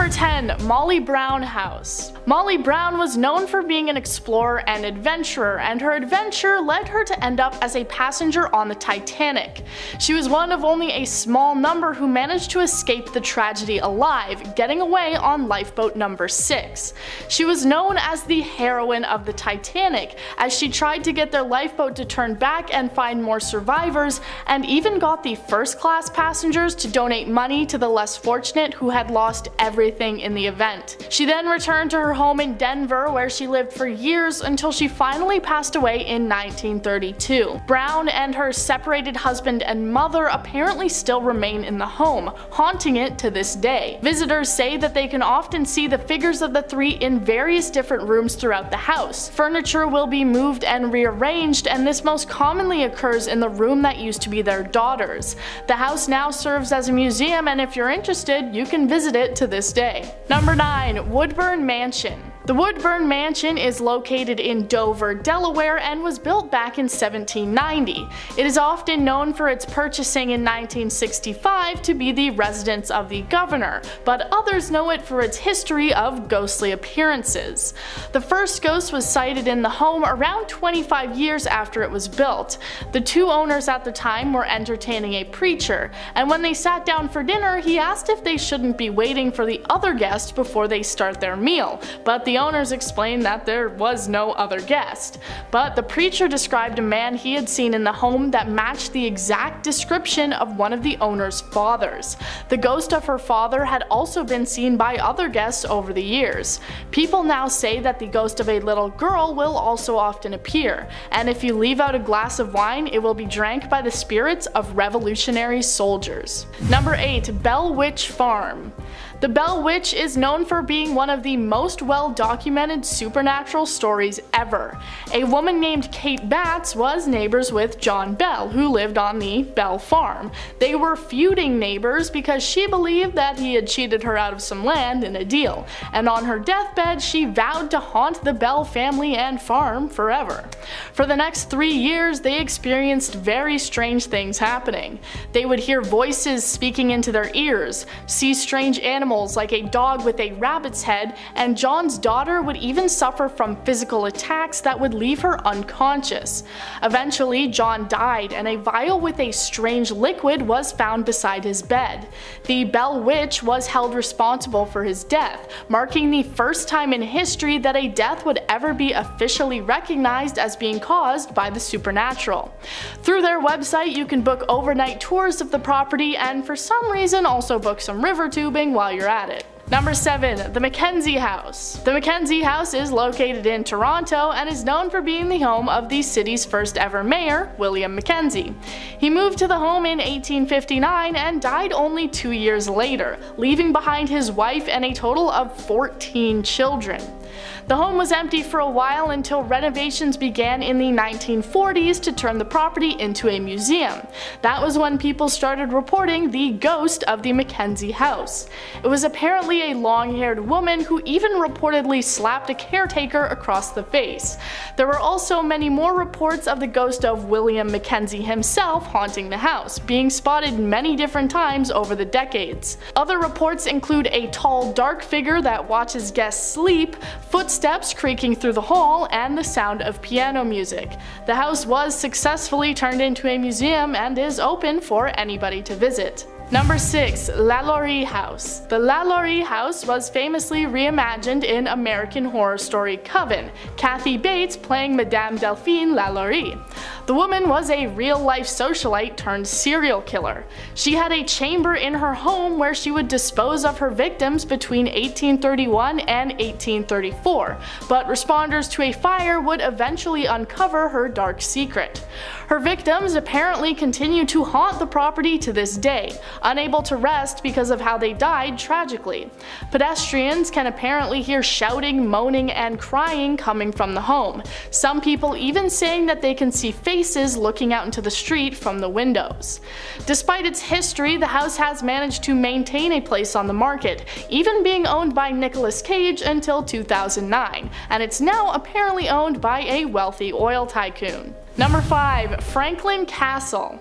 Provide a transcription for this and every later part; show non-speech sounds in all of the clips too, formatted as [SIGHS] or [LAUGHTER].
Number 10. Molly Brown House Molly Brown was known for being an explorer and adventurer, and her adventure led her to end up as a passenger on the Titanic. She was one of only a small number who managed to escape the tragedy alive, getting away on lifeboat number 6. She was known as the heroine of the Titanic, as she tried to get their lifeboat to turn back and find more survivors, and even got the first class passengers to donate money to the less fortunate who had lost everything in the event. She then returned to her home in Denver where she lived for years until she finally passed away in 1932. Brown and her separated husband and mother apparently still remain in the home, haunting it to this day. Visitors say that they can often see the figures of the three in various different rooms throughout the house. Furniture will be moved and rearranged and this most commonly occurs in the room that used to be their daughter's. The house now serves as a museum and if you're interested, you can visit it to this day. Number 9. Woodburn Mansion the Woodburn Mansion is located in Dover, Delaware and was built back in 1790. It is often known for its purchasing in 1965 to be the residence of the governor, but others know it for its history of ghostly appearances. The first ghost was sighted in the home around 25 years after it was built. The two owners at the time were entertaining a preacher, and when they sat down for dinner he asked if they shouldn't be waiting for the other guest before they start their meal, but the owners explained that there was no other guest. But the preacher described a man he had seen in the home that matched the exact description of one of the owner's fathers. The ghost of her father had also been seen by other guests over the years. People now say that the ghost of a little girl will also often appear, and if you leave out a glass of wine, it will be drank by the spirits of revolutionary soldiers. Number 8. Bell Witch Farm the Bell Witch is known for being one of the most well documented supernatural stories ever. A woman named Kate Batts was neighbors with John Bell, who lived on the Bell farm. They were feuding neighbors because she believed that he had cheated her out of some land in a deal, and on her deathbed she vowed to haunt the Bell family and farm forever. For the next three years they experienced very strange things happening. They would hear voices speaking into their ears, see strange animals animals like a dog with a rabbit's head, and John's daughter would even suffer from physical attacks that would leave her unconscious. Eventually, John died, and a vial with a strange liquid was found beside his bed. The Bell Witch was held responsible for his death, marking the first time in history that a death would ever be officially recognized as being caused by the supernatural. Through their website, you can book overnight tours of the property and for some reason also book some river tubing while you're you're at it. Number 7. The Mackenzie House. The Mackenzie House is located in Toronto and is known for being the home of the city's first ever mayor, William Mackenzie. He moved to the home in 1859 and died only two years later, leaving behind his wife and a total of 14 children. The home was empty for a while until renovations began in the 1940s to turn the property into a museum. That was when people started reporting the ghost of the Mackenzie house. It was apparently a long-haired woman who even reportedly slapped a caretaker across the face. There were also many more reports of the ghost of William Mackenzie himself haunting the house, being spotted many different times over the decades. Other reports include a tall dark figure that watches guests sleep, footsteps creaking through the hall, and the sound of piano music. The house was successfully turned into a museum and is open for anybody to visit. Number 6. La Lalaurie House The La Lalaurie House was famously reimagined in American Horror Story Coven, Kathy Bates playing Madame Delphine La Lalaurie. The woman was a real-life socialite turned serial killer. She had a chamber in her home where she would dispose of her victims between 1831 and 1834, but responders to a fire would eventually uncover her dark secret. Her victims apparently continue to haunt the property to this day, unable to rest because of how they died tragically. Pedestrians can apparently hear shouting, moaning, and crying coming from the home, some people even saying that they can see faces looking out into the street from the windows. Despite its history, the house has managed to maintain a place on the market, even being owned by Nicolas Cage until 2009, and it's now apparently owned by a wealthy oil tycoon. Number 5. Franklin Castle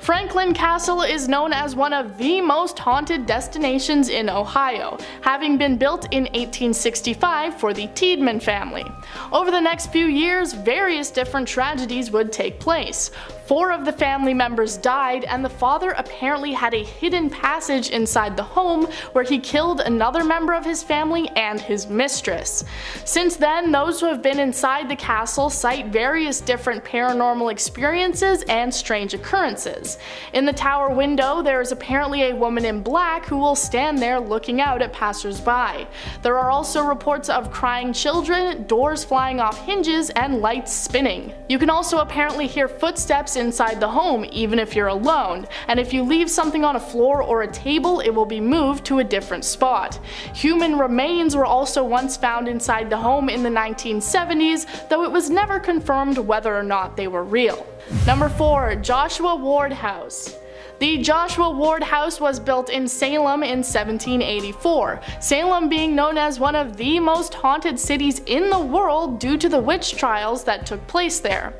Franklin Castle is known as one of the most haunted destinations in Ohio, having been built in 1865 for the Tiedemann family. Over the next few years, various different tragedies would take place. Four of the family members died, and the father apparently had a hidden passage inside the home where he killed another member of his family and his mistress. Since then, those who have been inside the castle cite various different paranormal experiences and strange occurrences. In the tower window, there is apparently a woman in black who will stand there looking out at passersby. There are also reports of crying children, doors flying off hinges, and lights spinning. You can also apparently hear footsteps inside the home even if you're alone, and if you leave something on a floor or a table it will be moved to a different spot. Human remains were also once found inside the home in the 1970s, though it was never confirmed whether or not they were real. Number 4. Joshua Ward House the Joshua Ward House was built in Salem in 1784, Salem being known as one of the most haunted cities in the world due to the witch trials that took place there.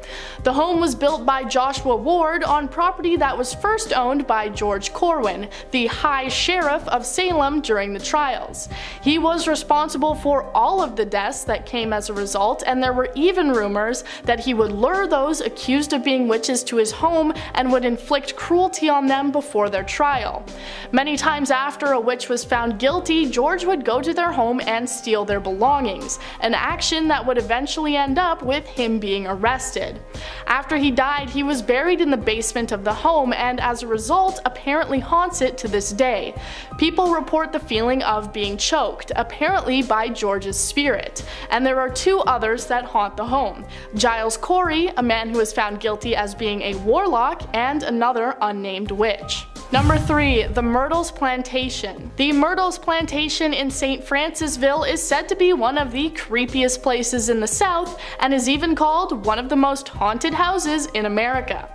The home was built by Joshua Ward on property that was first owned by George Corwin, the High Sheriff of Salem during the trials. He was responsible for all of the deaths that came as a result, and there were even rumors that he would lure those accused of being witches to his home and would inflict cruelty on them before their trial. Many times after a witch was found guilty, George would go to their home and steal their belongings, an action that would eventually end up with him being arrested. After he died, he was buried in the basement of the home and as a result apparently haunts it to this day. People report the feeling of being choked, apparently by George's spirit, and there are two others that haunt the home. Giles Corey, a man who was found guilty as being a warlock, and another unnamed witch. Number 3. The Myrtles Plantation The Myrtles Plantation in St. Francisville is said to be one of the creepiest places in the South and is even called one of the most haunted houses in America.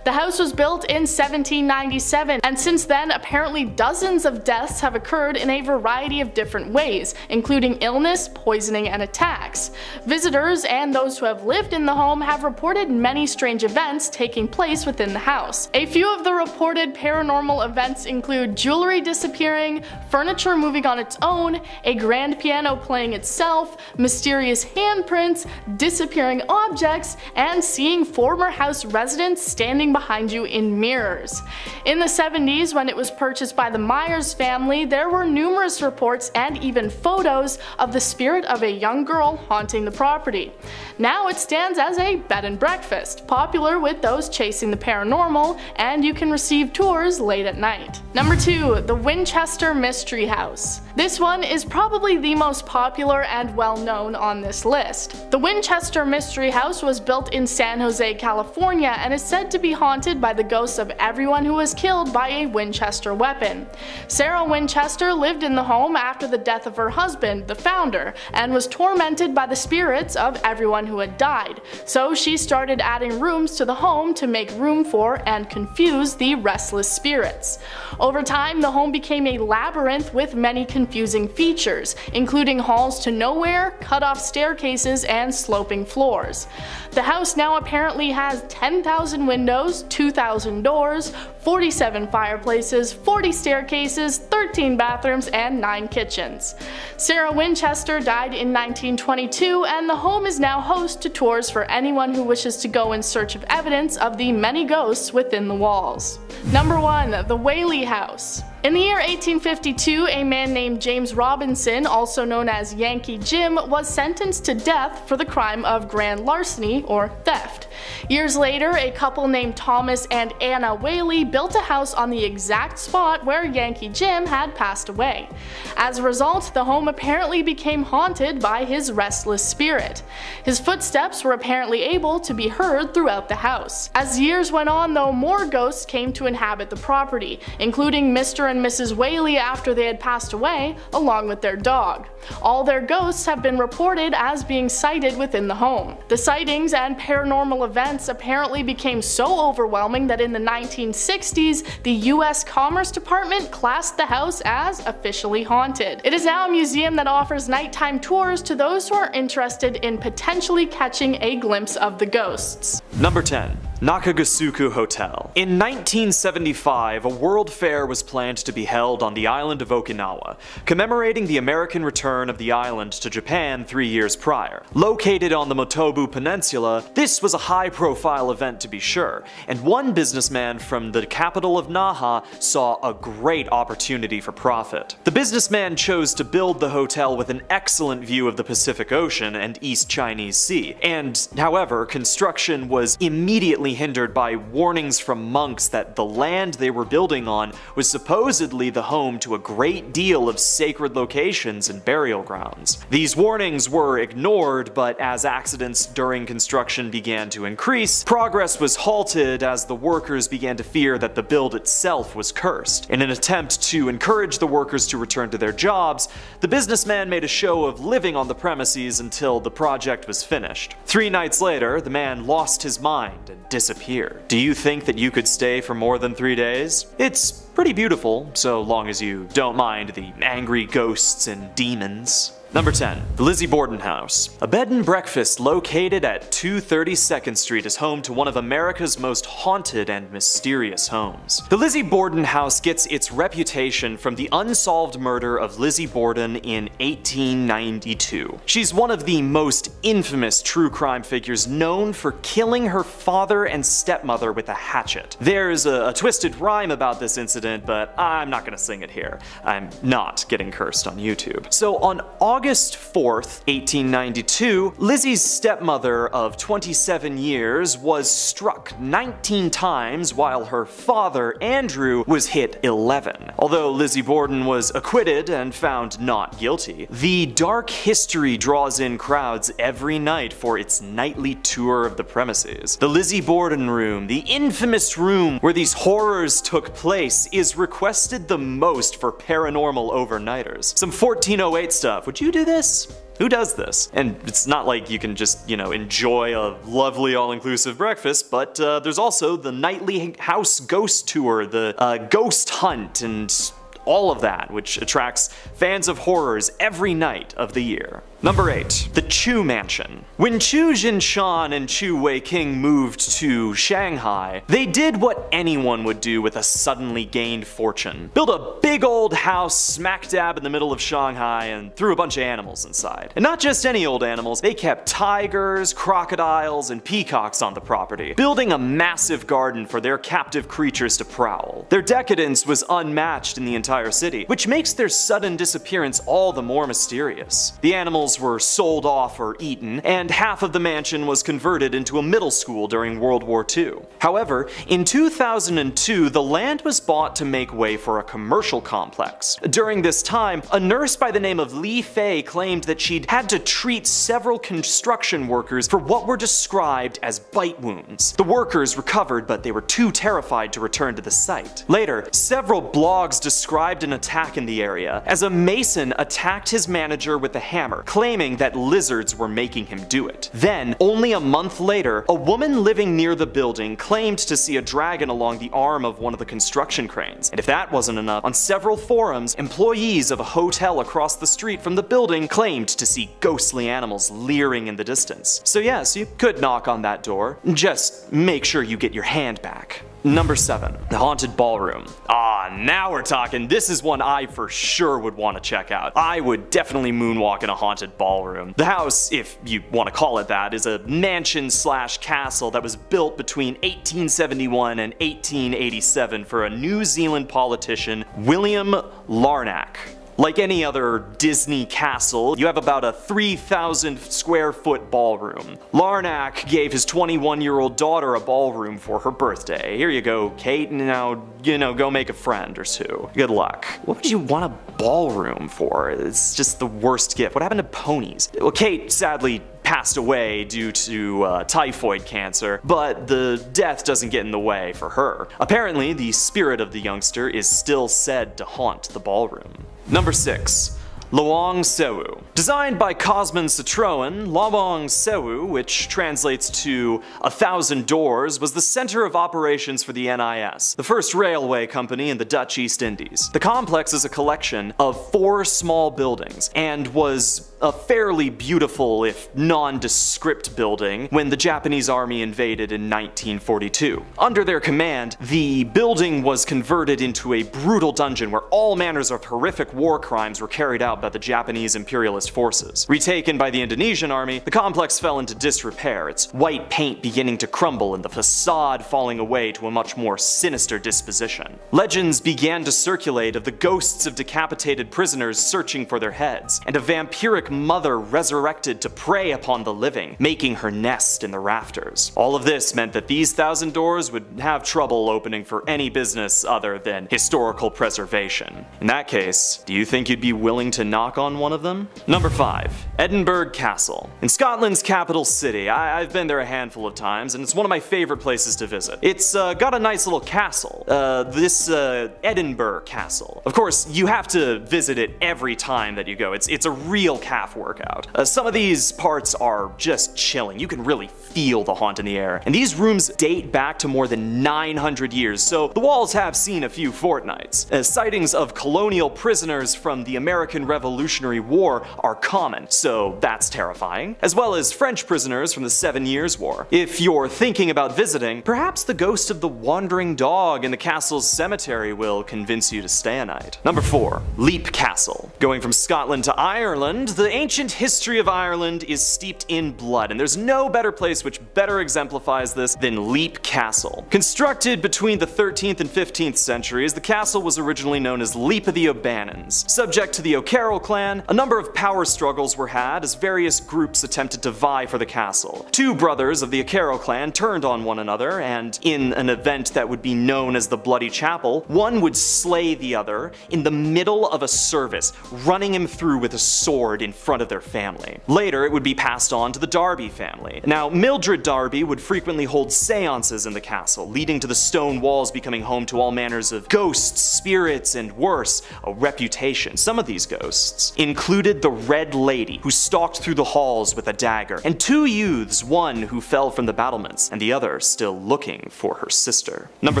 The house was built in 1797 and since then apparently dozens of deaths have occurred in a variety of different ways, including illness, poisoning, and attacks. Visitors and those who have lived in the home have reported many strange events taking place within the house. A few of the reported paranormal events include jewelry disappearing, furniture moving on its own, a grand piano playing itself, mysterious handprints, disappearing objects, and seeing former house residents standing behind you in mirrors. In the 70s, when it was purchased by the Myers family, there were numerous reports and even photos of the spirit of a young girl haunting the property. Now it stands as a bed and breakfast, popular with those chasing the paranormal, and you can receive tours late at night. Number 2. The Winchester Mystery House This one is probably the most popular and well known on this list. The Winchester Mystery House was built in San Jose, California and is said to be haunted by the ghosts of everyone who was killed by a Winchester weapon. Sarah Winchester lived in the home after the death of her husband, the founder, and was tormented by the spirits of everyone who had died, so she started adding rooms to the home to make room for and confuse the restless spirits. Over time, the home became a labyrinth with many confusing features, including halls to nowhere, cut-off staircases, and sloping floors. The house now apparently has 10,000 windows windows, 2,000 doors, 47 fireplaces, 40 staircases, 13 bathrooms, and 9 kitchens. Sarah Winchester died in 1922 and the home is now host to tours for anyone who wishes to go in search of evidence of the many ghosts within the walls. Number 1. The Whaley House in the year 1852, a man named James Robinson, also known as Yankee Jim, was sentenced to death for the crime of grand larceny or theft. Years later, a couple named Thomas and Anna Whaley built a house on the exact spot where Yankee Jim had passed away. As a result, the home apparently became haunted by his restless spirit. His footsteps were apparently able to be heard throughout the house. As years went on though, more ghosts came to inhabit the property, including Mr and Mrs. Whaley after they had passed away, along with their dog. All their ghosts have been reported as being sighted within the home. The sightings and paranormal events apparently became so overwhelming that in the 1960s, the US Commerce Department classed the house as officially haunted. It is now a museum that offers nighttime tours to those who are interested in potentially catching a glimpse of the ghosts. Number 10 Nakagusuku Hotel. In 1975, a World Fair was planned to be held on the island of Okinawa, commemorating the American return of the island to Japan three years prior. Located on the Motobu Peninsula, this was a high-profile event to be sure, and one businessman from the capital of Naha saw a great opportunity for profit. The businessman chose to build the hotel with an excellent view of the Pacific Ocean and East Chinese Sea, and however, construction was immediately hindered by warnings from monks that the land they were building on was supposedly the home to a great deal of sacred locations and burial grounds. These warnings were ignored, but as accidents during construction began to increase, progress was halted as the workers began to fear that the build itself was cursed. In an attempt to encourage the workers to return to their jobs, the businessman made a show of living on the premises until the project was finished. Three nights later, the man lost his mind and disappeared. Do you think that you could stay for more than three days? It's pretty beautiful, so long as you don't mind the angry ghosts and demons. Number 10. The Lizzie Borden House. A bed and breakfast located at 232nd Street is home to one of America's most haunted and mysterious homes. The Lizzie Borden House gets its reputation from the unsolved murder of Lizzie Borden in 1892. She's one of the most infamous true crime figures known for killing her father and stepmother with a hatchet. There's a, a twisted rhyme about this incident, but I'm not gonna sing it here. I'm not getting cursed on YouTube. So on August August 4th, 1892, Lizzie's stepmother of 27 years was struck 19 times while her father, Andrew, was hit 11. Although Lizzie Borden was acquitted and found not guilty, the dark history draws in crowds every night for its nightly tour of the premises. The Lizzie Borden room, the infamous room where these horrors took place, is requested the most for paranormal overnighters. Some 1408 stuff, would you do this? Who does this? And it's not like you can just, you know, enjoy a lovely all-inclusive breakfast, but uh, there's also the nightly house ghost tour, the uh, ghost hunt, and all of that, which attracts fans of horrors every night of the year. Number 8. The Chu Mansion. When Chu Jinshan and Chu Weiqing moved to Shanghai, they did what anyone would do with a suddenly gained fortune. Built a big old house smack dab in the middle of Shanghai and threw a bunch of animals inside. And not just any old animals, they kept tigers, crocodiles, and peacocks on the property, building a massive garden for their captive creatures to prowl. Their decadence was unmatched in the entire city, which makes their sudden disappearance all the more mysterious. The animals were sold off or eaten, and half of the mansion was converted into a middle school during World War II. However, in 2002, the land was bought to make way for a commercial complex. During this time, a nurse by the name of Li Fei claimed that she'd had to treat several construction workers for what were described as bite wounds. The workers recovered, but they were too terrified to return to the site. Later, several blogs described an attack in the area, as a mason attacked his manager with a hammer, that lizards were making him do it. Then, only a month later, a woman living near the building claimed to see a dragon along the arm of one of the construction cranes. And if that wasn't enough, on several forums, employees of a hotel across the street from the building claimed to see ghostly animals leering in the distance. So yes, you could knock on that door. Just make sure you get your hand back. Number 7. The Haunted Ballroom. Ah, now we're talking. This is one I for sure would want to check out. I would definitely moonwalk in a haunted ballroom. The house, if you want to call it that, is a mansion slash castle that was built between 1871 and 1887 for a New Zealand politician, William Larnach. Like any other Disney castle, you have about a 3,000 square foot ballroom. Larnach gave his 21 year old daughter a ballroom for her birthday. Here you go, Kate, and now, you know, go make a friend or two. Good luck. What would you want a ballroom for? It's just the worst gift. What happened to ponies? Well, Kate sadly passed away due to uh, typhoid cancer, but the death doesn't get in the way for her. Apparently, the spirit of the youngster is still said to haunt the ballroom. Number 6. Lawang Sewu. Designed by Cosman Citroen, Lawang Sewu, which translates to a thousand doors, was the center of operations for the NIS, the first railway company in the Dutch East Indies. The complex is a collection of four small buildings and was a fairly beautiful, if nondescript building when the Japanese army invaded in 1942. Under their command, the building was converted into a brutal dungeon where all manners of horrific war crimes were carried out by the Japanese imperialist forces. Retaken by the Indonesian army, the complex fell into disrepair, its white paint beginning to crumble and the facade falling away to a much more sinister disposition. Legends began to circulate of the ghosts of decapitated prisoners searching for their heads, and a vampiric mother resurrected to prey upon the living, making her nest in the rafters. All of this meant that these thousand doors would have trouble opening for any business other than historical preservation. In that case, do you think you'd be willing to knock on one of them? Number 5. Edinburgh Castle. In Scotland's capital city, I have been there a handful of times, and it's one of my favorite places to visit. It's uh, got a nice little castle, uh, this uh, Edinburgh Castle. Of course, you have to visit it every time that you go. It's, it's a real calf workout. Uh, some of these parts are just chilling. You can really feel the haunt in the air. And these rooms date back to more than 900 years, so the walls have seen a few fortnights. Uh, sightings of colonial prisoners from the American Revolutionary War are common, so that's terrifying, as well as French prisoners from the Seven Years' War. If you're thinking about visiting, perhaps the ghost of the wandering dog in the castle's cemetery will convince you to stay a night. Number 4. Leap Castle. Going from Scotland to Ireland, the ancient history of Ireland is steeped in blood, and there's no better place which better exemplifies this than Leap Castle. Constructed between the 13th and 15th centuries, the castle was originally known as Leap of the O'Bannons. Subject to the O'Carroll clan, a number of power struggles were had as various groups attempted to vie for the castle. Two brothers of the O'Carroll clan turned on one another, and in an event that would be known as the Bloody Chapel, one would slay the other in the middle of a service, running him through with a sword in front of their family. Later, it would be passed on to the Darby family. Now, Mildred Darby would frequently hold seances in the castle, leading to the stone walls becoming home to all manners of ghosts, spirits, and worse, a reputation. Some of these ghosts included the Red Lady, who stalked through the halls with a dagger, and two youths, one who fell from the battlements, and the other still looking for her sister. Number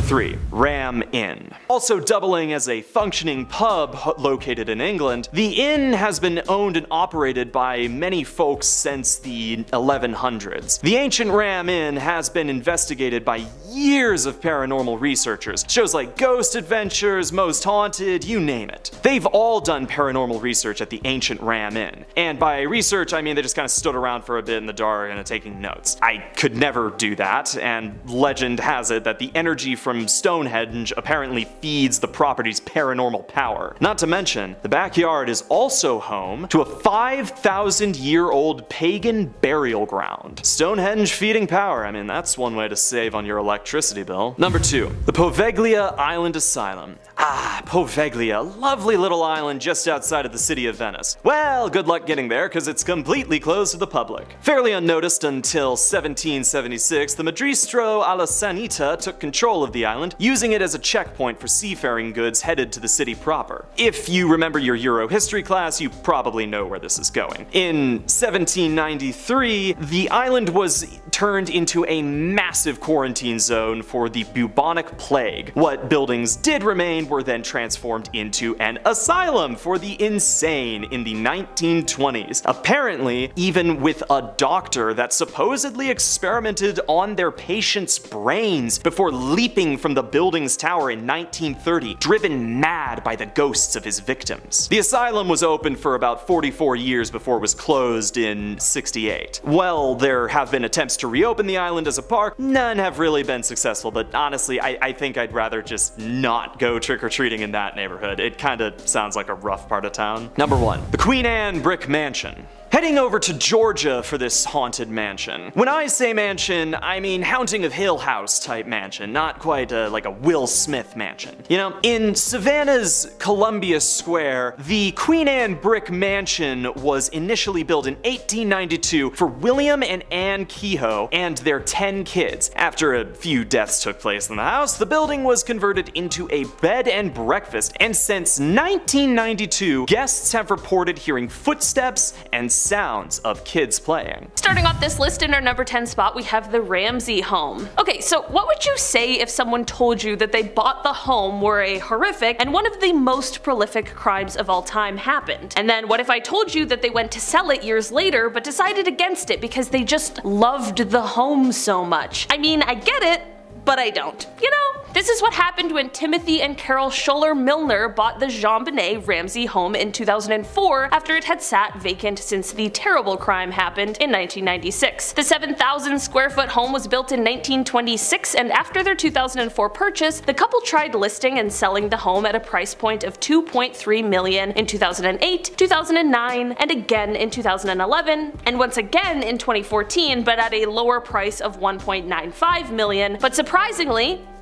3. Ram Inn. Also doubling as a functioning pub located in England, the inn has been owned and operated by many folks since the 1100s. The ancient Ram Inn has been investigated by years of paranormal researchers. Shows like Ghost Adventures, Most Haunted, you name it. They've all done paranormal research at the ancient Ram Inn. And by research, I mean they just kind of stood around for a bit in the dark and taking notes. I could never do that, and legend has it that the energy from Stonehenge apparently feeds the property's paranormal power. Not to mention, the backyard is also home to a 5,000 year old pagan burial ground. Stonehenge feeding power, I mean that's one way to save on your electricity bill. Number 2. The Poveglia Island Asylum. Ah, Poveglia, lovely little island just outside of the city of Venice. Well, good luck getting there because it's completely closed to the public. Fairly unnoticed until 1776, the Madrastro alla Sanita took control of the island, using it as a checkpoint for seafaring goods headed to the city proper. If you remember your Euro history class, you probably know where this is going. In 1793, the island was turned into a massive quarantine zone for the bubonic plague. What buildings did remain were then transformed into an asylum for the insane in the 1920s. Apparently, even with a doctor that supposedly experimented on their patients' brains before leaping from the building's tower in 1930, driven mad by the ghosts of his victims. The asylum was open for about 44 years before it was closed in 68. Well, there have been attempts to reopen the island as a park, none have really been successful, but honestly, I, I think I'd rather just not go trick-or-treating in that neighborhood. It kinda sounds like a rough part of town. Number 1. The Queen Anne Brick Mansion. Heading over to Georgia for this haunted mansion. When I say mansion, I mean Haunting of Hill House type mansion, not quite a, like a Will Smith mansion. You know, in Savannah's Columbia Square, the Queen Anne Brick Mansion was initially built in 1892 for William and Anne Kehoe and their 10 kids. After a few deaths took place in the house, the building was converted into a bed and breakfast, and since 1992, guests have reported hearing footsteps and sounds of kids playing. Starting off this list in our number 10 spot, we have the Ramsey home. Okay, so what would you say if someone told you that they bought the home where a horrific and one of the most prolific crimes of all time happened? And then what if I told you that they went to sell it years later but decided against it because they just loved the home so much? I mean, I get it, but I don't. You know, this is what happened when Timothy and Carol Schuller Milner bought the JonBenét Ramsey home in 2004 after it had sat vacant since the terrible crime happened in 1996. The 7,000 square foot home was built in 1926 and after their 2004 purchase, the couple tried listing and selling the home at a price point of 2.3 million in 2008, 2009, and again in 2011, and once again in 2014 but at a lower price of 1.95 million, but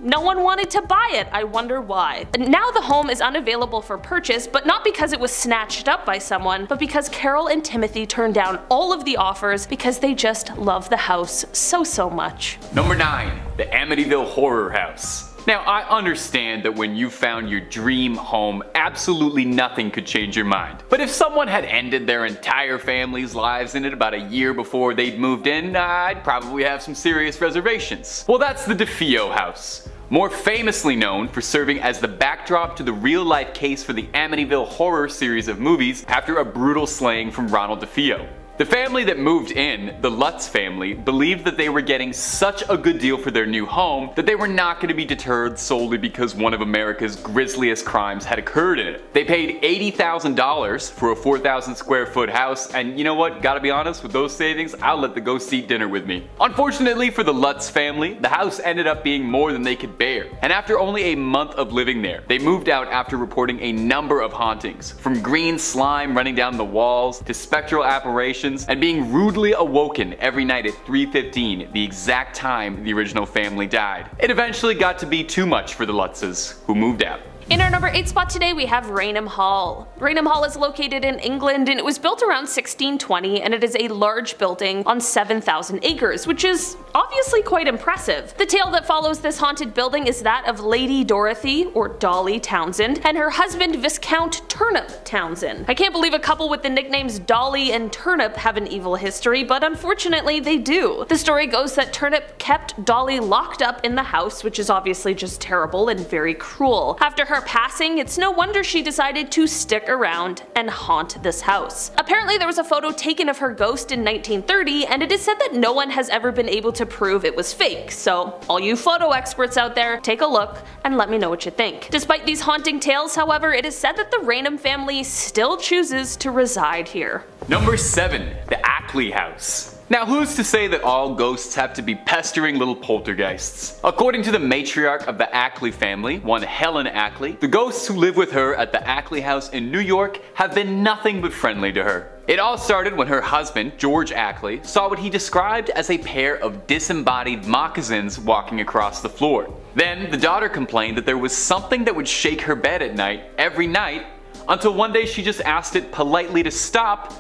no one wanted to buy it, I wonder why. Now the home is unavailable for purchase, but not because it was snatched up by someone, but because Carol and Timothy turned down all of the offers because they just love the house so so much. Number 9. The Amityville Horror House. Now, I understand that when you found your dream home, absolutely nothing could change your mind. But if someone had ended their entire family's lives in it about a year before they'd moved in, I'd probably have some serious reservations. Well, that's the DeFeo house more famously known for serving as the backdrop to the real-life case for the Amityville Horror series of movies after a brutal slaying from Ronald DeFeo. The family that moved in, the Lutz family, believed that they were getting such a good deal for their new home that they were not going to be deterred solely because one of America's grisliest crimes had occurred in it. They paid $80,000 for a 4,000 square foot house and you know what, gotta be honest, with those savings, I'll let the ghost eat dinner with me. Unfortunately for the Lutz family, the house ended up being more than they could bear, and after only a month of living there, they moved out after reporting a number of hauntings, from green slime running down the walls to spectral apparitions and being rudely awoken every night at 3.15, the exact time the original family died. It eventually got to be too much for the Lutzes, who moved out. In our number 8 spot today we have Raynham Hall. Raynham Hall is located in England and it was built around 1620 and it is a large building on 7,000 acres, which is obviously quite impressive. The tale that follows this haunted building is that of Lady Dorothy, or Dolly Townshend, and her husband Viscount Turnip Townshend. I can't believe a couple with the nicknames Dolly and Turnip have an evil history, but unfortunately they do. The story goes that Turnip kept Dolly locked up in the house, which is obviously just terrible and very cruel. After her passing, it's no wonder she decided to stick around and haunt this house. Apparently there was a photo taken of her ghost in 1930 and it is said that no one has ever been able to prove it was fake, so all you photo experts out there, take a look and let me know what you think. Despite these haunting tales however, it is said that the Raynham family still chooses to reside here. Number 7. The Ackley House now who's to say that all ghosts have to be pestering little poltergeists? According to the matriarch of the Ackley family, one Helen Ackley, the ghosts who live with her at the Ackley house in New York have been nothing but friendly to her. It all started when her husband, George Ackley, saw what he described as a pair of disembodied moccasins walking across the floor. Then the daughter complained that there was something that would shake her bed at night, every night, until one day she just asked it politely to stop,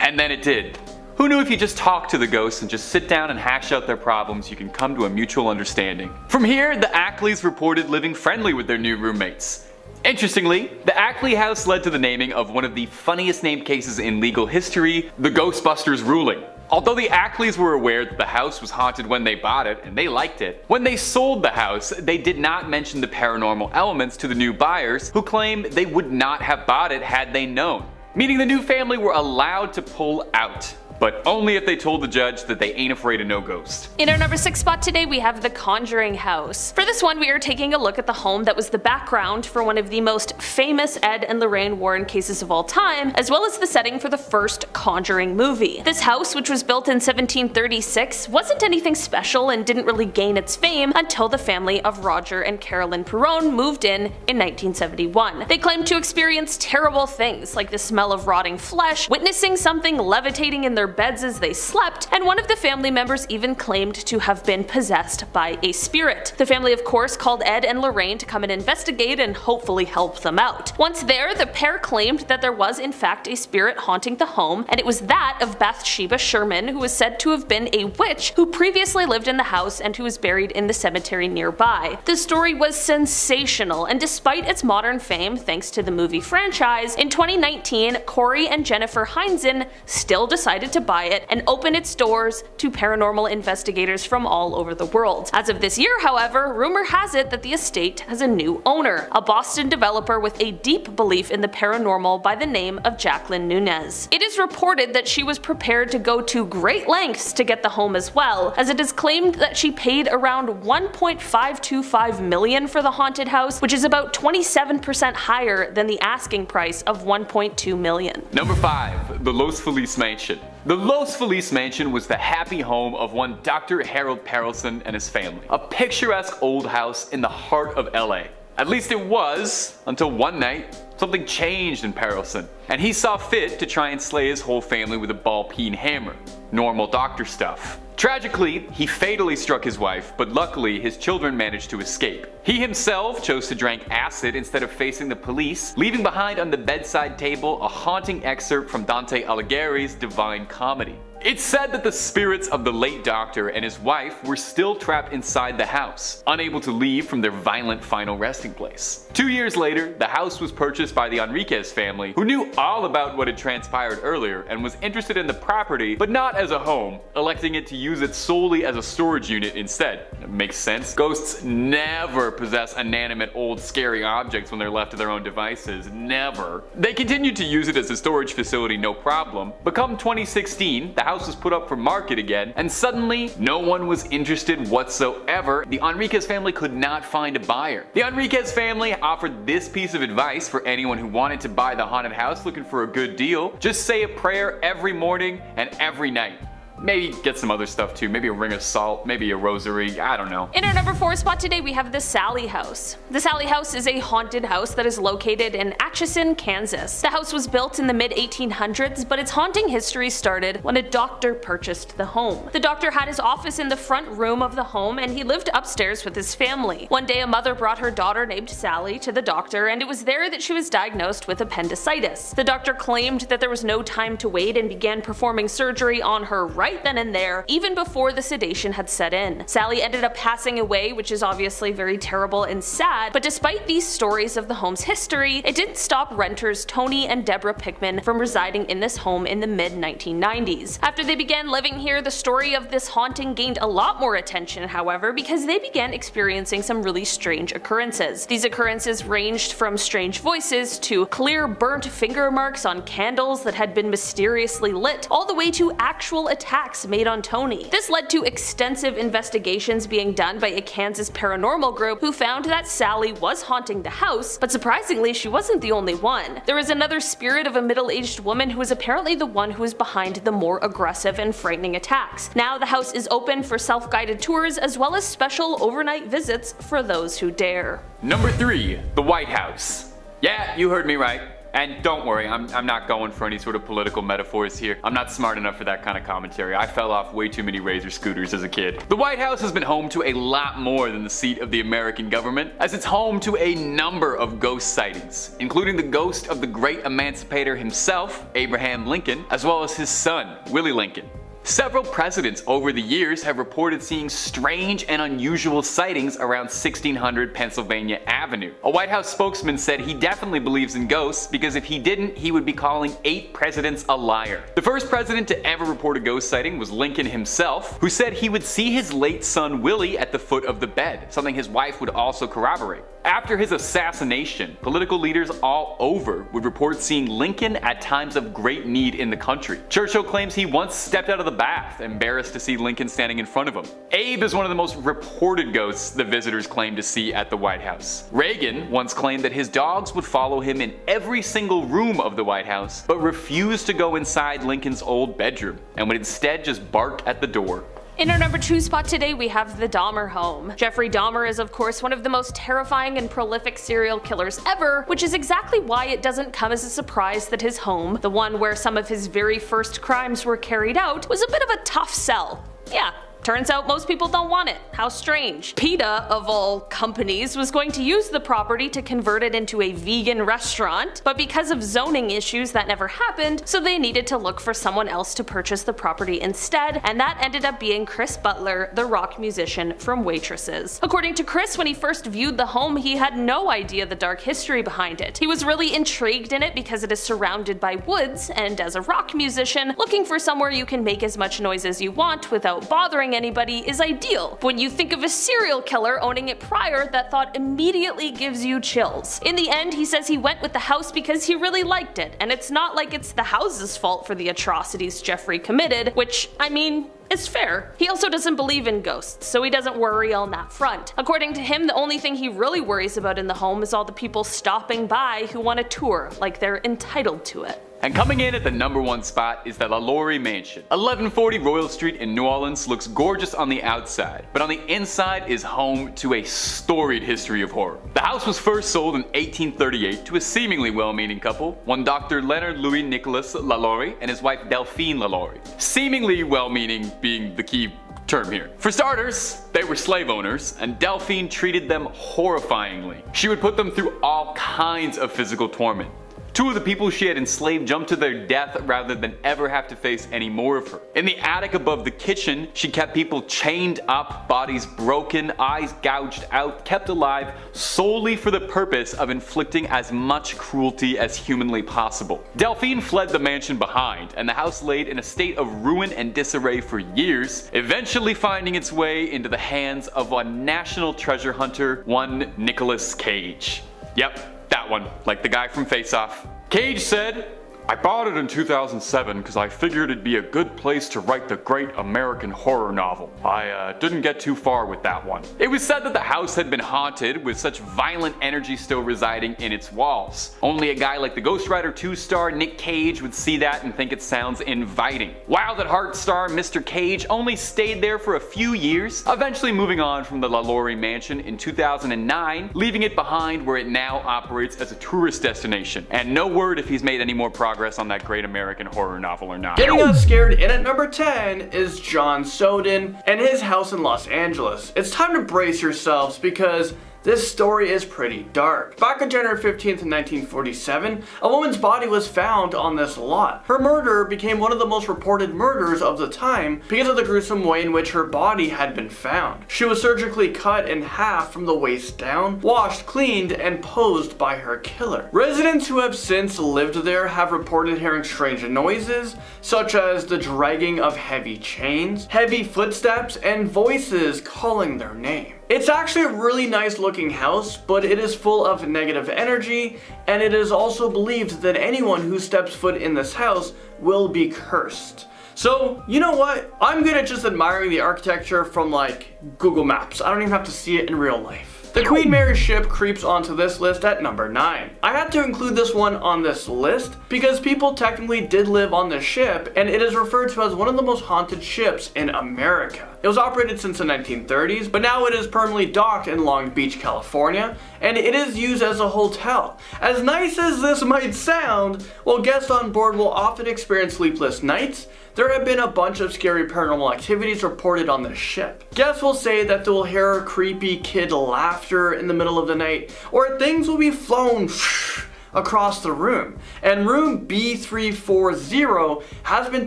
and then it did. Who knew if you just talk to the ghosts and just sit down and hash out their problems, you can come to a mutual understanding. From here, the Ackleys reported living friendly with their new roommates. Interestingly, the Ackley house led to the naming of one of the funniest named cases in legal history, the Ghostbusters ruling. Although the Ackleys were aware that the house was haunted when they bought it, and they liked it, when they sold the house, they did not mention the paranormal elements to the new buyers, who claimed they would not have bought it had they known. Meaning the new family were allowed to pull out but only if they told the judge that they ain't afraid of no ghost. In our number 6 spot today we have The Conjuring House. For this one we are taking a look at the home that was the background for one of the most famous Ed and Lorraine Warren cases of all time, as well as the setting for the first Conjuring movie. This house, which was built in 1736, wasn't anything special and didn't really gain its fame until the family of Roger and Carolyn Perron moved in in 1971. They claimed to experience terrible things like the smell of rotting flesh, witnessing something levitating in their their beds as they slept, and one of the family members even claimed to have been possessed by a spirit. The family of course called Ed and Lorraine to come and investigate and hopefully help them out. Once there, the pair claimed that there was in fact a spirit haunting the home, and it was that of Bathsheba Sherman, who was said to have been a witch who previously lived in the house and who was buried in the cemetery nearby. The story was sensational, and despite its modern fame thanks to the movie franchise, in 2019 Cory and Jennifer Heinzen still decided to buy it and open its doors to paranormal investigators from all over the world. As of this year, however, rumor has it that the estate has a new owner, a Boston developer with a deep belief in the paranormal by the name of Jacqueline Nunez. It is reported that she was prepared to go to great lengths to get the home as well, as it is claimed that she paid around 1.525 million for the haunted house, which is about 27% higher than the asking price of 1.2 million. Number 5. The Los Feliz Mansion the Los Feliz Mansion was the happy home of one Dr. Harold Perelson and his family. A picturesque old house in the heart of LA. At least it was, until one night, something changed in Perelson, and he saw fit to try and slay his whole family with a ball peen hammer. Normal doctor stuff. Tragically, he fatally struck his wife, but luckily his children managed to escape. He himself chose to drink acid instead of facing the police, leaving behind on the bedside table a haunting excerpt from Dante Alighieri's Divine Comedy. It's said that the spirits of the late doctor and his wife were still trapped inside the house, unable to leave from their violent final resting place. Two years later, the house was purchased by the Enriquez family, who knew all about what had transpired earlier and was interested in the property, but not as a home, electing it to use it solely as a storage unit instead. It makes sense. Ghosts never possess inanimate old scary objects when they're left to their own devices. Never. They continued to use it as a storage facility no problem, but come 2016, the house was put up for market again, and suddenly no one was interested whatsoever. The Enriquez family could not find a buyer. The Enriquez family offered this piece of advice for anyone who wanted to buy the haunted house looking for a good deal. Just say a prayer every morning and every night. Maybe get some other stuff too, maybe a ring of salt, maybe a rosary, I don't know. In our number 4 spot today we have the Sallie House. The Sallie House is a haunted house that is located in Atchison, Kansas. The house was built in the mid 1800s, but its haunting history started when a doctor purchased the home. The doctor had his office in the front room of the home and he lived upstairs with his family. One day a mother brought her daughter named Sallie to the doctor and it was there that she was diagnosed with appendicitis. The doctor claimed that there was no time to wait and began performing surgery on her right right then and there, even before the sedation had set in. Sallie ended up passing away, which is obviously very terrible and sad, but despite these stories of the home's history, it didn't stop renters Tony and Deborah Pickman from residing in this home in the mid 1990s. After they began living here, the story of this haunting gained a lot more attention, however, because they began experiencing some really strange occurrences. These occurrences ranged from strange voices to clear burnt finger marks on candles that had been mysteriously lit, all the way to actual attacks attacks made on Tony. This led to extensive investigations being done by a Kansas paranormal group who found that Sallie was haunting the house, but surprisingly she wasn't the only one. There was another spirit of a middle-aged woman who was apparently the one who was behind the more aggressive and frightening attacks. Now the house is open for self-guided tours as well as special overnight visits for those who dare. Number 3. The White House. Yeah, you heard me right. And don't worry, I'm, I'm not going for any sort of political metaphors here. I'm not smart enough for that kind of commentary. I fell off way too many razor scooters as a kid. The White House has been home to a lot more than the seat of the American government, as it's home to a number of ghost sightings, including the ghost of the great emancipator himself, Abraham Lincoln, as well as his son, Willie Lincoln. Several presidents over the years have reported seeing strange and unusual sightings around 1600 Pennsylvania Avenue. A White House spokesman said he definitely believes in ghosts because if he didn't, he would be calling eight presidents a liar. The first president to ever report a ghost sighting was Lincoln himself, who said he would see his late son Willie at the foot of the bed, something his wife would also corroborate. After his assassination, political leaders all over would report seeing Lincoln at times of great need in the country. Churchill claims he once stepped out of the bath, embarrassed to see Lincoln standing in front of him. Abe is one of the most reported ghosts the visitors claim to see at the White House. Reagan once claimed that his dogs would follow him in every single room of the White House, but refused to go inside Lincoln's old bedroom, and would instead just bark at the door. In our number 2 spot today we have the Dahmer home. Jeffrey Dahmer is of course one of the most terrifying and prolific serial killers ever, which is exactly why it doesn't come as a surprise that his home, the one where some of his very first crimes were carried out, was a bit of a tough sell. Yeah, Turns out most people don't want it. How strange. PETA, of all companies, was going to use the property to convert it into a vegan restaurant, but because of zoning issues that never happened, so they needed to look for someone else to purchase the property instead, and that ended up being Chris Butler, the rock musician from Waitresses. According to Chris, when he first viewed the home, he had no idea the dark history behind it. He was really intrigued in it because it is surrounded by woods, and as a rock musician, looking for somewhere you can make as much noise as you want without bothering anybody is ideal. When you think of a serial killer owning it prior, that thought immediately gives you chills. In the end, he says he went with the house because he really liked it, and it's not like it's the house's fault for the atrocities Jeffrey committed, which, I mean, is fair. He also doesn't believe in ghosts, so he doesn't worry on that front. According to him, the only thing he really worries about in the home is all the people stopping by who want a tour, like they're entitled to it. And coming in at the number one spot is the LaLaurie Mansion. 1140 Royal Street in New Orleans looks gorgeous on the outside, but on the inside is home to a storied history of horror. The house was first sold in 1838 to a seemingly well-meaning couple, one Dr. Leonard Louis Nicholas LaLaurie and his wife Delphine LaLaurie. Seemingly well-meaning being the key term here. For starters, they were slave owners, and Delphine treated them horrifyingly. She would put them through all kinds of physical torment. Two of the people she had enslaved jumped to their death rather than ever have to face any more of her. In the attic above the kitchen, she kept people chained up, bodies broken, eyes gouged out, kept alive solely for the purpose of inflicting as much cruelty as humanly possible. Delphine fled the mansion behind, and the house laid in a state of ruin and disarray for years, eventually finding its way into the hands of a national treasure hunter, one Nicolas Cage. Yep, that one, like the guy from Face Off. Cage said, I bought it in 2007 because I figured it'd be a good place to write the great American horror novel. I uh, didn't get too far with that one. It was said that the house had been haunted with such violent energy still residing in its walls. Only a guy like the Ghost Rider 2 star Nick Cage would see that and think it sounds inviting. Wild at Heart star Mr. Cage only stayed there for a few years, eventually moving on from the LaLaurie mansion in 2009, leaving it behind where it now operates as a tourist destination. And no word if he's made any more progress progress on that great American horror novel or not. Getting us scared in at number 10 is John Sowden and his house in Los Angeles. It's time to brace yourselves because this story is pretty dark. Back on January 15th, 1947, a woman's body was found on this lot. Her murder became one of the most reported murders of the time because of the gruesome way in which her body had been found. She was surgically cut in half from the waist down, washed, cleaned, and posed by her killer. Residents who have since lived there have reported hearing strange noises, such as the dragging of heavy chains, heavy footsteps, and voices calling their name. It's actually a really nice looking house, but it is full of negative energy, and it is also believed that anyone who steps foot in this house will be cursed. So, you know what? I'm good at just admiring the architecture from like Google Maps. I don't even have to see it in real life. The Queen Mary ship creeps onto this list at number 9. I had to include this one on this list because people technically did live on this ship and it is referred to as one of the most haunted ships in America. It was operated since the 1930s, but now it is permanently docked in Long Beach, California, and it is used as a hotel. As nice as this might sound, while guests on board will often experience sleepless nights, there have been a bunch of scary paranormal activities reported on this ship. Guests will say that they will hear creepy kid laughter in the middle of the night, or things will be flown [LAUGHS] across the room. And room B340 has been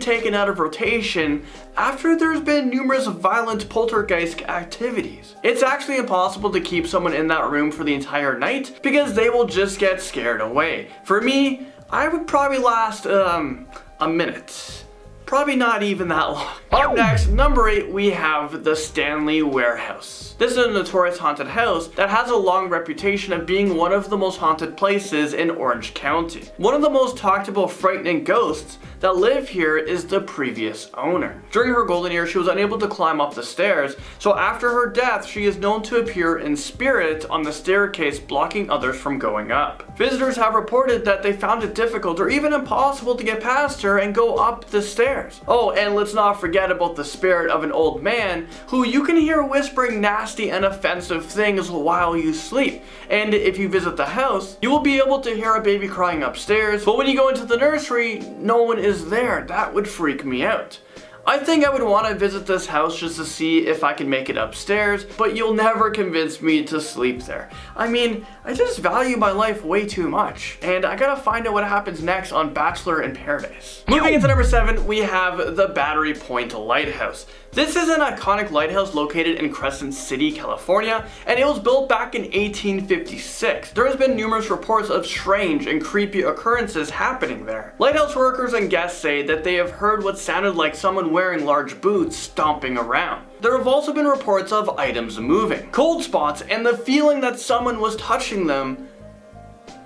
taken out of rotation after there's been numerous violent poltergeist activities. It's actually impossible to keep someone in that room for the entire night because they will just get scared away. For me, I would probably last um, a minute. Probably not even that long. Up next, number 8, we have the Stanley Warehouse. This is a notorious haunted house that has a long reputation of being one of the most haunted places in Orange County. One of the most talked about frightening ghosts that live here is the previous owner. During her golden years, she was unable to climb up the stairs, so after her death, she is known to appear in spirit on the staircase, blocking others from going up. Visitors have reported that they found it difficult or even impossible to get past her and go up the stairs. Oh, and let's not forget about the spirit of an old man who you can hear whispering nasty and offensive things while you sleep. And if you visit the house, you will be able to hear a baby crying upstairs, but when you go into the nursery, no one is there. That would freak me out. I think I would want to visit this house just to see if I can make it upstairs, but you'll never convince me to sleep there. I mean, I just value my life way too much, and I gotta find out what happens next on Bachelor in Paradise. Moving into number 7, we have the Battery Point Lighthouse. This is an iconic lighthouse located in Crescent City, California, and it was built back in 1856. There has been numerous reports of strange and creepy occurrences happening there. Lighthouse workers and guests say that they have heard what sounded like someone wearing large boots stomping around. There have also been reports of items moving, cold spots, and the feeling that someone was touching them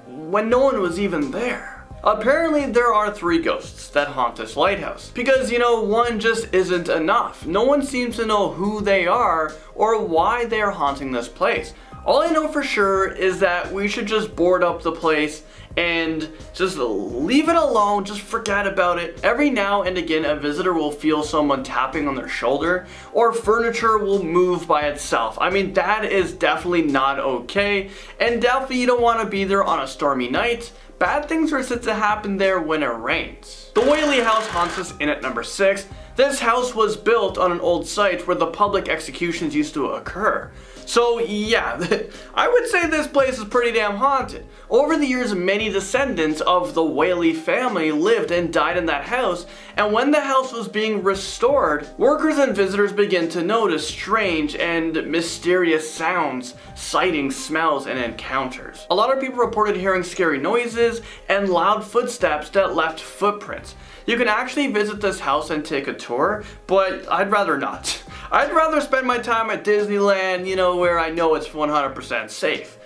when no one was even there. Apparently there are three ghosts that haunt this lighthouse. Because, you know, one just isn't enough. No one seems to know who they are or why they are haunting this place. All I know for sure is that we should just board up the place and just leave it alone, just forget about it. Every now and again, a visitor will feel someone tapping on their shoulder, or furniture will move by itself. I mean, that is definitely not okay, and definitely you don't want to be there on a stormy night. Bad things are said to happen there when it rains. The Whaley House haunts us in at number 6. This house was built on an old site where the public executions used to occur. So yeah, [LAUGHS] I would say this place is pretty damn haunted. Over the years, many descendants of the Whaley family lived and died in that house, and when the house was being restored, workers and visitors began to notice strange and mysterious sounds, sightings, smells, and encounters. A lot of people reported hearing scary noises and loud footsteps that left footprints. You can actually visit this house and take a tour, but I'd rather not. [LAUGHS] I'd rather spend my time at Disneyland, you know, where I know it's 100% safe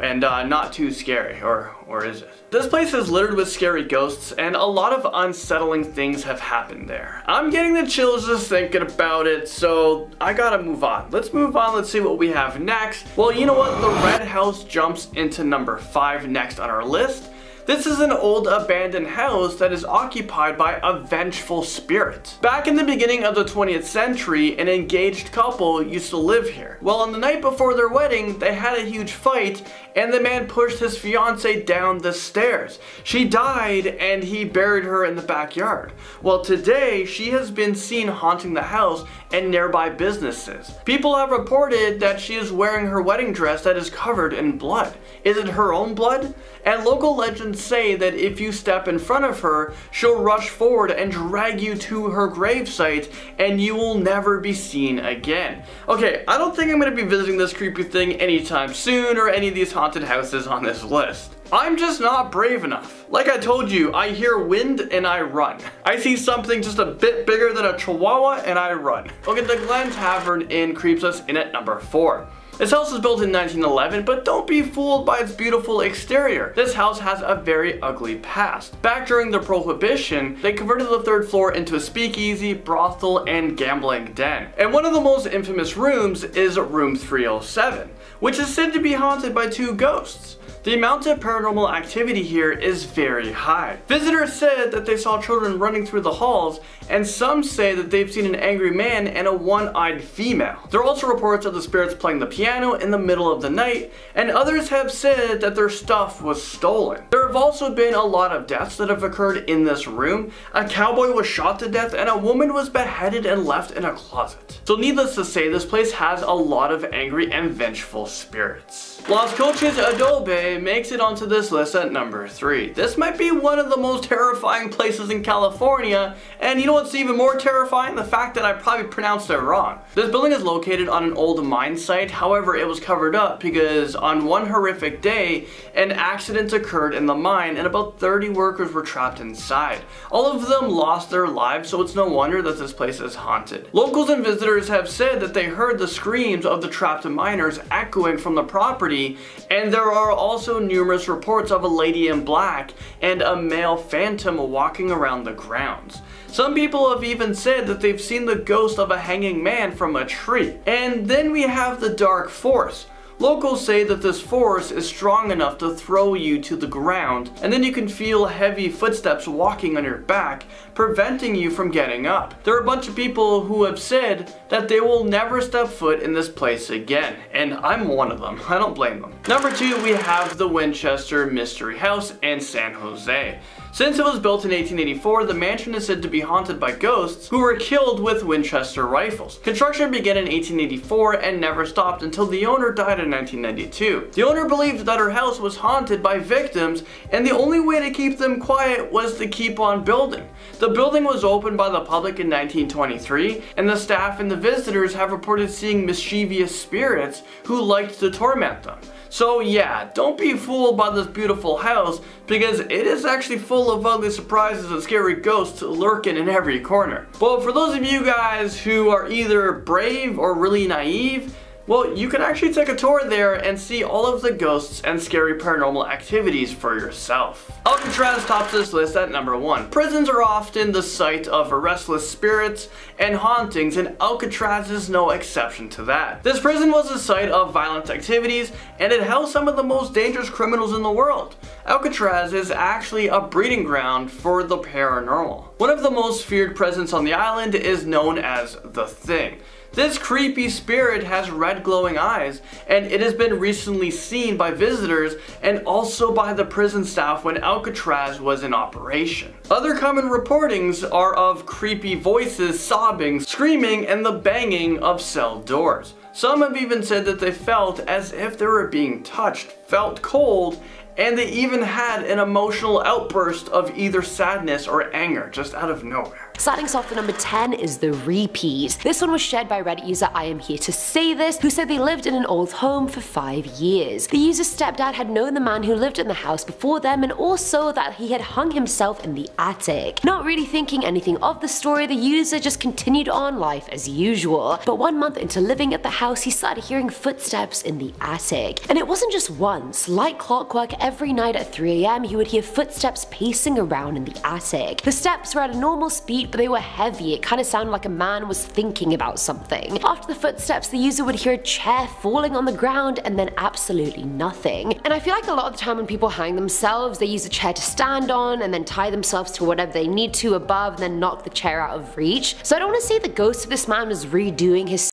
and uh, not too scary, or, or is it? This place is littered with scary ghosts, and a lot of unsettling things have happened there. I'm getting the chills just thinking about it, so I gotta move on. Let's move on, let's see what we have next. Well, you know what? The Red House jumps into number 5 next on our list. This is an old abandoned house that is occupied by a vengeful spirit. Back in the beginning of the 20th century, an engaged couple used to live here. Well, on the night before their wedding, they had a huge fight and the man pushed his fiance down the stairs. She died and he buried her in the backyard. Well, today she has been seen haunting the house and nearby businesses. People have reported that she is wearing her wedding dress that is covered in blood. Is it her own blood? And local legends say that if you step in front of her, she'll rush forward and drag you to her gravesite and you will never be seen again. Okay, I don't think I'm going to be visiting this creepy thing anytime soon or any of these haunted houses on this list. I'm just not brave enough. Like I told you, I hear wind and I run. I see something just a bit bigger than a chihuahua and I run. Okay, the Glen Tavern Inn creeps us in at number 4. This house was built in 1911, but don't be fooled by its beautiful exterior. This house has a very ugly past. Back during the Prohibition, they converted the third floor into a speakeasy, brothel, and gambling den. And one of the most infamous rooms is room 307, which is said to be haunted by two ghosts. The amount of paranormal activity here is very high. Visitors said that they saw children running through the halls, and some say that they've seen an angry man and a one-eyed female. There are also reports of the spirits playing the piano in the middle of the night, and others have said that their stuff was stolen. There have also been a lot of deaths that have occurred in this room. A cowboy was shot to death, and a woman was beheaded and left in a closet. So needless to say, this place has a lot of angry and vengeful spirits. Las Coches Adobe makes it onto this list at number 3. This might be one of the most terrifying places in California, and you know what's even more terrifying? The fact that I probably pronounced it wrong. This building is located on an old mine site, however it was covered up because on one horrific day, an accident occurred in the mine and about 30 workers were trapped inside. All of them lost their lives, so it's no wonder that this place is haunted. Locals and visitors have said that they heard the screams of the trapped miners echoing from the property, and there are also numerous reports of a lady in black and a male phantom walking around the grounds. Some people have even said that they've seen the ghost of a hanging man from a tree. And then we have the Dark Force, Locals say that this force is strong enough to throw you to the ground, and then you can feel heavy footsteps walking on your back, preventing you from getting up. There are a bunch of people who have said that they will never step foot in this place again, and I'm one of them. I don't blame them. Number two, we have the Winchester Mystery House in San Jose. Since it was built in 1884, the mansion is said to be haunted by ghosts who were killed with Winchester rifles. Construction began in 1884 and never stopped until the owner died in 1992. The owner believed that her house was haunted by victims and the only way to keep them quiet was to keep on building. The building was opened by the public in 1923 and the staff and the visitors have reported seeing mischievous spirits who liked to torment them. So yeah, don't be fooled by this beautiful house because it is actually full of ugly surprises and scary ghosts lurking in every corner. But for those of you guys who are either brave or really naive, well, you can actually take a tour there and see all of the ghosts and scary paranormal activities for yourself. Alcatraz tops this list at number one. Prisons are often the site of restless spirits and hauntings and Alcatraz is no exception to that. This prison was the site of violent activities and it held some of the most dangerous criminals in the world. Alcatraz is actually a breeding ground for the paranormal. One of the most feared presence on the island is known as The Thing. This creepy spirit has red glowing eyes, and it has been recently seen by visitors and also by the prison staff when Alcatraz was in operation. Other common reportings are of creepy voices sobbing, screaming, and the banging of cell doors. Some have even said that they felt as if they were being touched, felt cold, and they even had an emotional outburst of either sadness or anger just out of nowhere. Starting off at number 10 is The Repeat. This one was shared by Reddit user I am here to say this, who said they lived in an old home for 5 years. The user's stepdad had known the man who lived in the house before them and also that he had hung himself in the attic. Not really thinking anything of the story, the user just continued on life as usual. But one month into living at the house, he started hearing footsteps in the attic. And it wasn't just once. Like clockwork, every night at 3am he would hear footsteps pacing around in the attic. The steps were at a normal speed but they were heavy. It kind of sounded like a man was thinking about something. After the footsteps, the user would hear a chair falling on the ground and then absolutely nothing. And I feel like a lot of the time when people hang themselves, they use a chair to stand on and then tie themselves to whatever they need to above, and then knock the chair out of reach. So I don't want to say the ghost of this man was redoing his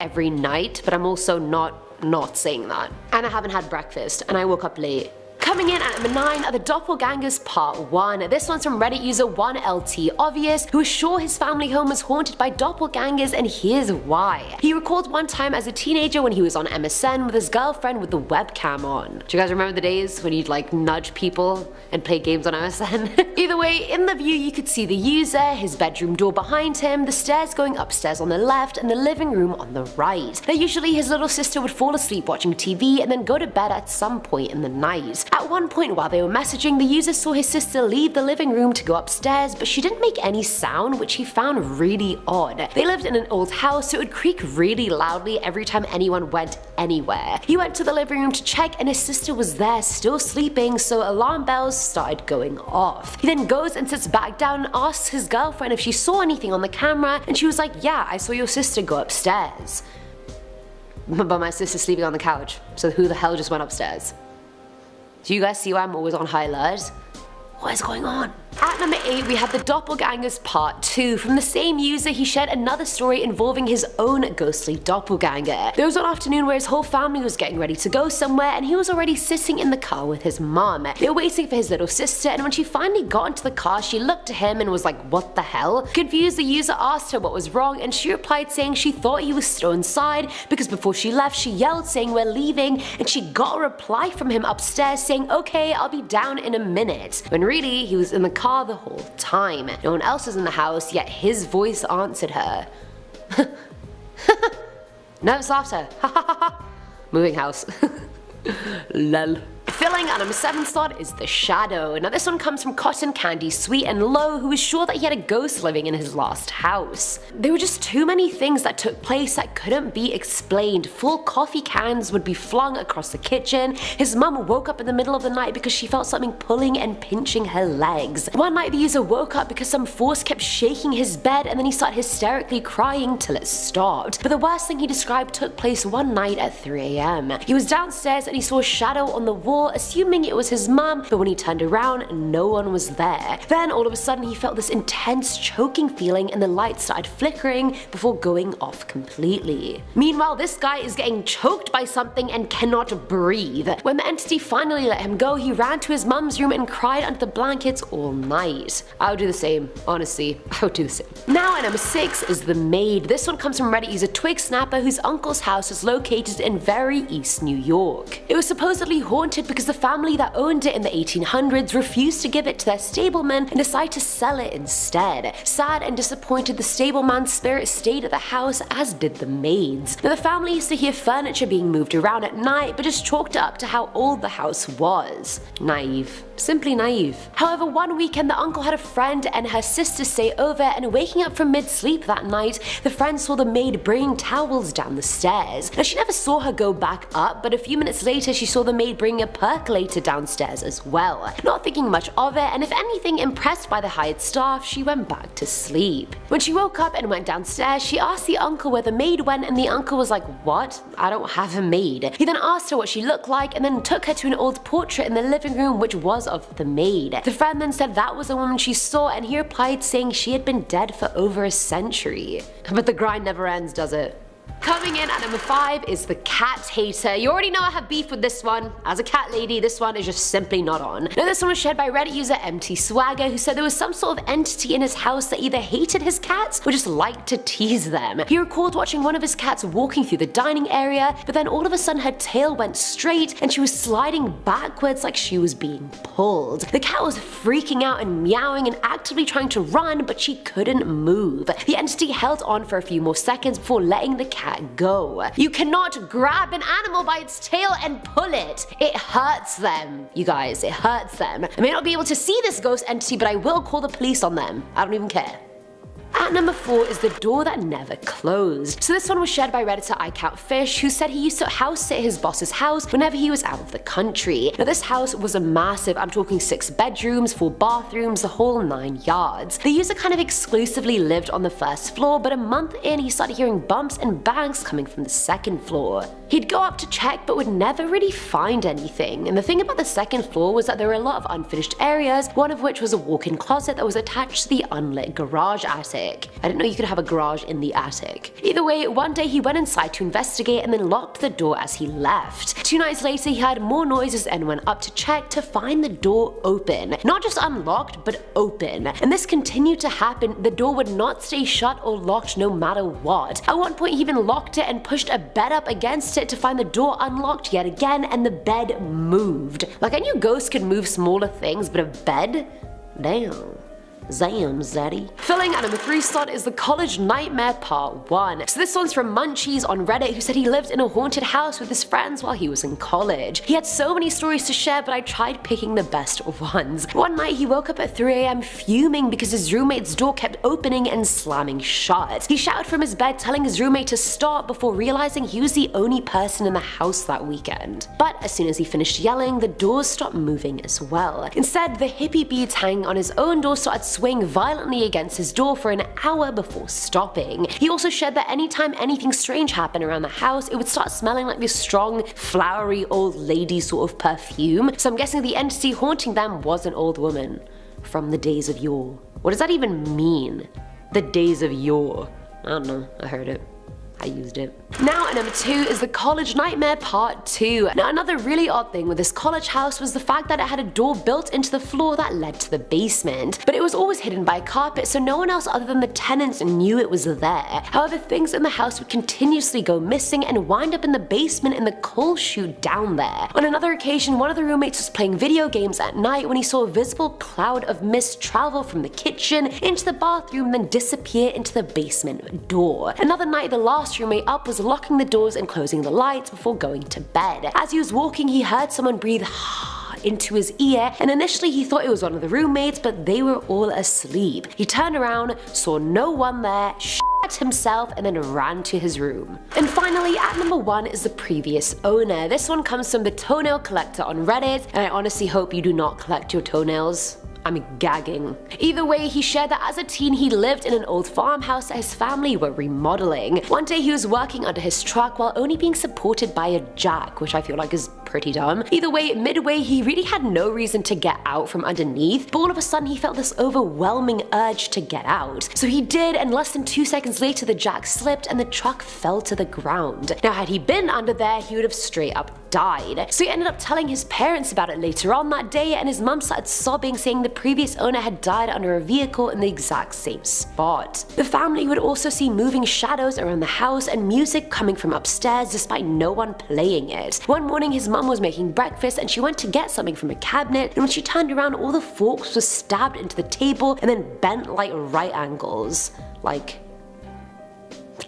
every night, but I'm also not not saying that. And I haven't had breakfast and I woke up late. Coming in at number 9 are the Doppelgangers Part 1. This one's from Reddit user 1LT Obvious, who is sure his family home was haunted by doppelgangers and here's why. He recalled one time as a teenager when he was on MSN with his girlfriend with the webcam on. Do you guys remember the days when you'd like nudge people and play games on MSN? [LAUGHS] Either way, in the view you could see the user, his bedroom door behind him, the stairs going upstairs on the left, and the living room on the right. Now usually his little sister would fall asleep watching TV and then go to bed at some point in the night. At one point while they were messaging, the user saw his sister leave the living room to go upstairs, but she didn't make any sound, which he found really odd. They lived in an old house, so it would creak really loudly every time anyone went anywhere. He went to the living room to check and his sister was there still sleeping, so alarm bells started going off. He then goes and sits back down and asks his girlfriend if she saw anything on the camera, and she was like, yeah, I saw your sister go upstairs. But my sister's sleeping on the couch, so who the hell just went upstairs? Do you guys see why I'm always on high alert? What is going on? At number 8 we have the Doppelgangers Part 2. From the same user he shared another story involving his own ghostly doppelganger. There was one afternoon where his whole family was getting ready to go somewhere and he was already sitting in the car with his mom. They were waiting for his little sister and when she finally got into the car she looked at him and was like what the hell? Confused the user asked her what was wrong and she replied saying she thought he was still inside because before she left she yelled saying we're leaving and she got a reply from him upstairs saying okay I'll be down in a minute. When really he was in the car the whole time. No one else was in the house, yet his voice answered her. [LAUGHS] Nervous laughter. [LAUGHS] Moving house. [LAUGHS] Lol. Filling at number 7 slot is The Shadow. Now this one comes from Cotton Candy Sweet and Low who was sure that he had a ghost living in his lost house. There were just too many things that took place that couldn't be explained. Full coffee cans would be flung across the kitchen, his mum woke up in the middle of the night because she felt something pulling and pinching her legs. One night the user woke up because some force kept shaking his bed and then he started hysterically crying till it stopped. But the worst thing he described took place one night at 3am. He was downstairs and he saw a shadow on the wall assuming it was his mum but when he turned around no one was there. Then all of a sudden he felt this intense choking feeling and the lights started flickering before going off completely. Meanwhile this guy is getting choked by something and cannot breathe. When the entity finally let him go he ran to his mum's room and cried under the blankets all night. I would do the same, honestly, [LAUGHS] I would do the same. Now at number 6 is The Maid. This one comes from Reddit user Twig Snapper whose uncle's house is located in very East New York. It was supposedly haunted because the family that owned it in the 1800s refused to give it to their stableman and decided to sell it instead. Sad and disappointed, the stableman's spirit stayed at the house as did the maids. Now the family used to hear furniture being moved around at night but just chalked it up to how old the house was. Naive. Simply naive. However, one weekend the uncle had a friend and her sister stay over and waking up from mid-sleep that night, the friend saw the maid bringing towels down the stairs. Now she never saw her go back up, but a few minutes later she saw the maid bring a percolator downstairs as well. Not thinking much of it, and if anything impressed by the hired staff, she went back to sleep. When she woke up and went downstairs, she asked the uncle where the maid went and the uncle was like, what? I don't have a maid. He then asked her what she looked like and then took her to an old portrait in the living room which was of the maid. The friend then said that was the woman she saw and he replied saying she had been dead for over a century. But the grind never ends, does it? Coming in at number 5 is the cat hater. You already know I have beef with this one. As a cat lady, this one is just simply not on. Now this one was shared by Reddit user MT Swagger who said there was some sort of entity in his house that either hated his cats or just liked to tease them. He recalled watching one of his cats walking through the dining area, but then all of a sudden her tail went straight and she was sliding backwards like she was being pulled. The cat was freaking out and meowing and actively trying to run, but she couldn't move. The entity held on for a few more seconds before letting the cat go. You cannot grab an animal by its tail and pull it. It hurts them. You guys, it hurts them. I may not be able to see this ghost entity, but I will call the police on them. I don't even care. At number 4 is the door that never closed. So this one was shared by redditor iCountFish who said he used to house sit his boss's house whenever he was out of the country. Now this house was a massive, I'm talking 6 bedrooms, 4 bathrooms, the whole 9 yards. The user kind of exclusively lived on the first floor but a month in he started hearing bumps and bangs coming from the second floor. He'd go up to check but would never really find anything and the thing about the second floor was that there were a lot of unfinished areas, one of which was a walk-in closet that was attached to the unlit garage attic attic. I didn't know you could have a garage in the attic. Either way, one day he went inside to investigate and then locked the door as he left. Two nights later he heard more noises and went up to check to find the door open. Not just unlocked, but open. And this continued to happen, the door would not stay shut or locked no matter what. At one point he even locked it and pushed a bed up against it to find the door unlocked yet again and the bed moved. Like I knew ghosts could move smaller things, but a bed? Damn. Zam, Zaddy. Filling at number 3 slot is the College Nightmare Part 1. So this one's from Munchies on Reddit who said he lived in a haunted house with his friends while he was in college. He had so many stories to share but I tried picking the best [LAUGHS] ones. One night he woke up at 3am fuming because his roommate's door kept opening and slamming shut. He shouted from his bed telling his roommate to stop before realizing he was the only person in the house that weekend. But as soon as he finished yelling, the doors stopped moving as well. Instead, the hippie beads hanging on his own door started swing violently against his door for an hour before stopping. He also shared that anytime anything strange happened around the house, it would start smelling like this strong, flowery old lady sort of perfume, so I'm guessing the entity haunting them was an old woman. From the days of yore. What does that even mean? The days of yore. I don't know, I heard it. I used it. Now at number 2 is the College Nightmare Part 2. Now another really odd thing with this college house was the fact that it had a door built into the floor that led to the basement. But it was always hidden by carpet so no one else other than the tenants knew it was there. However things in the house would continuously go missing and wind up in the basement in the coal chute down there. On another occasion one of the roommates was playing video games at night when he saw a visible cloud of mist travel from the kitchen into the bathroom then disappear into the basement door. Another night the last last roommate up was locking the doors and closing the lights before going to bed. As he was walking, he heard someone breathe [SIGHS] into his ear and initially he thought it was one of the roommates but they were all asleep. He turned around, saw no one there, himself and then ran to his room. And finally, at number one is the previous owner. This one comes from the toenail collector on Reddit, and I honestly hope you do not collect your toenails. I'm gagging. Either way, he shared that as a teen he lived in an old farmhouse that his family were remodeling. One day he was working under his truck while only being supported by a jack, which I feel like is pretty dumb. Either way, midway he really had no reason to get out from underneath, but all of a sudden he felt this overwhelming urge to get out. So he did and less than two seconds later the jack slipped and the truck fell to the ground. Now had he been under there he would have straight up died. So he ended up telling his parents about it later on that day and his mum started sobbing saying the previous owner had died under a vehicle in the exact same spot. The family would also see moving shadows around the house and music coming from upstairs despite no one playing it. One morning his mum was making breakfast and she went to get something from a cabinet and when she turned around all the forks were stabbed into the table and then bent like right angles. Like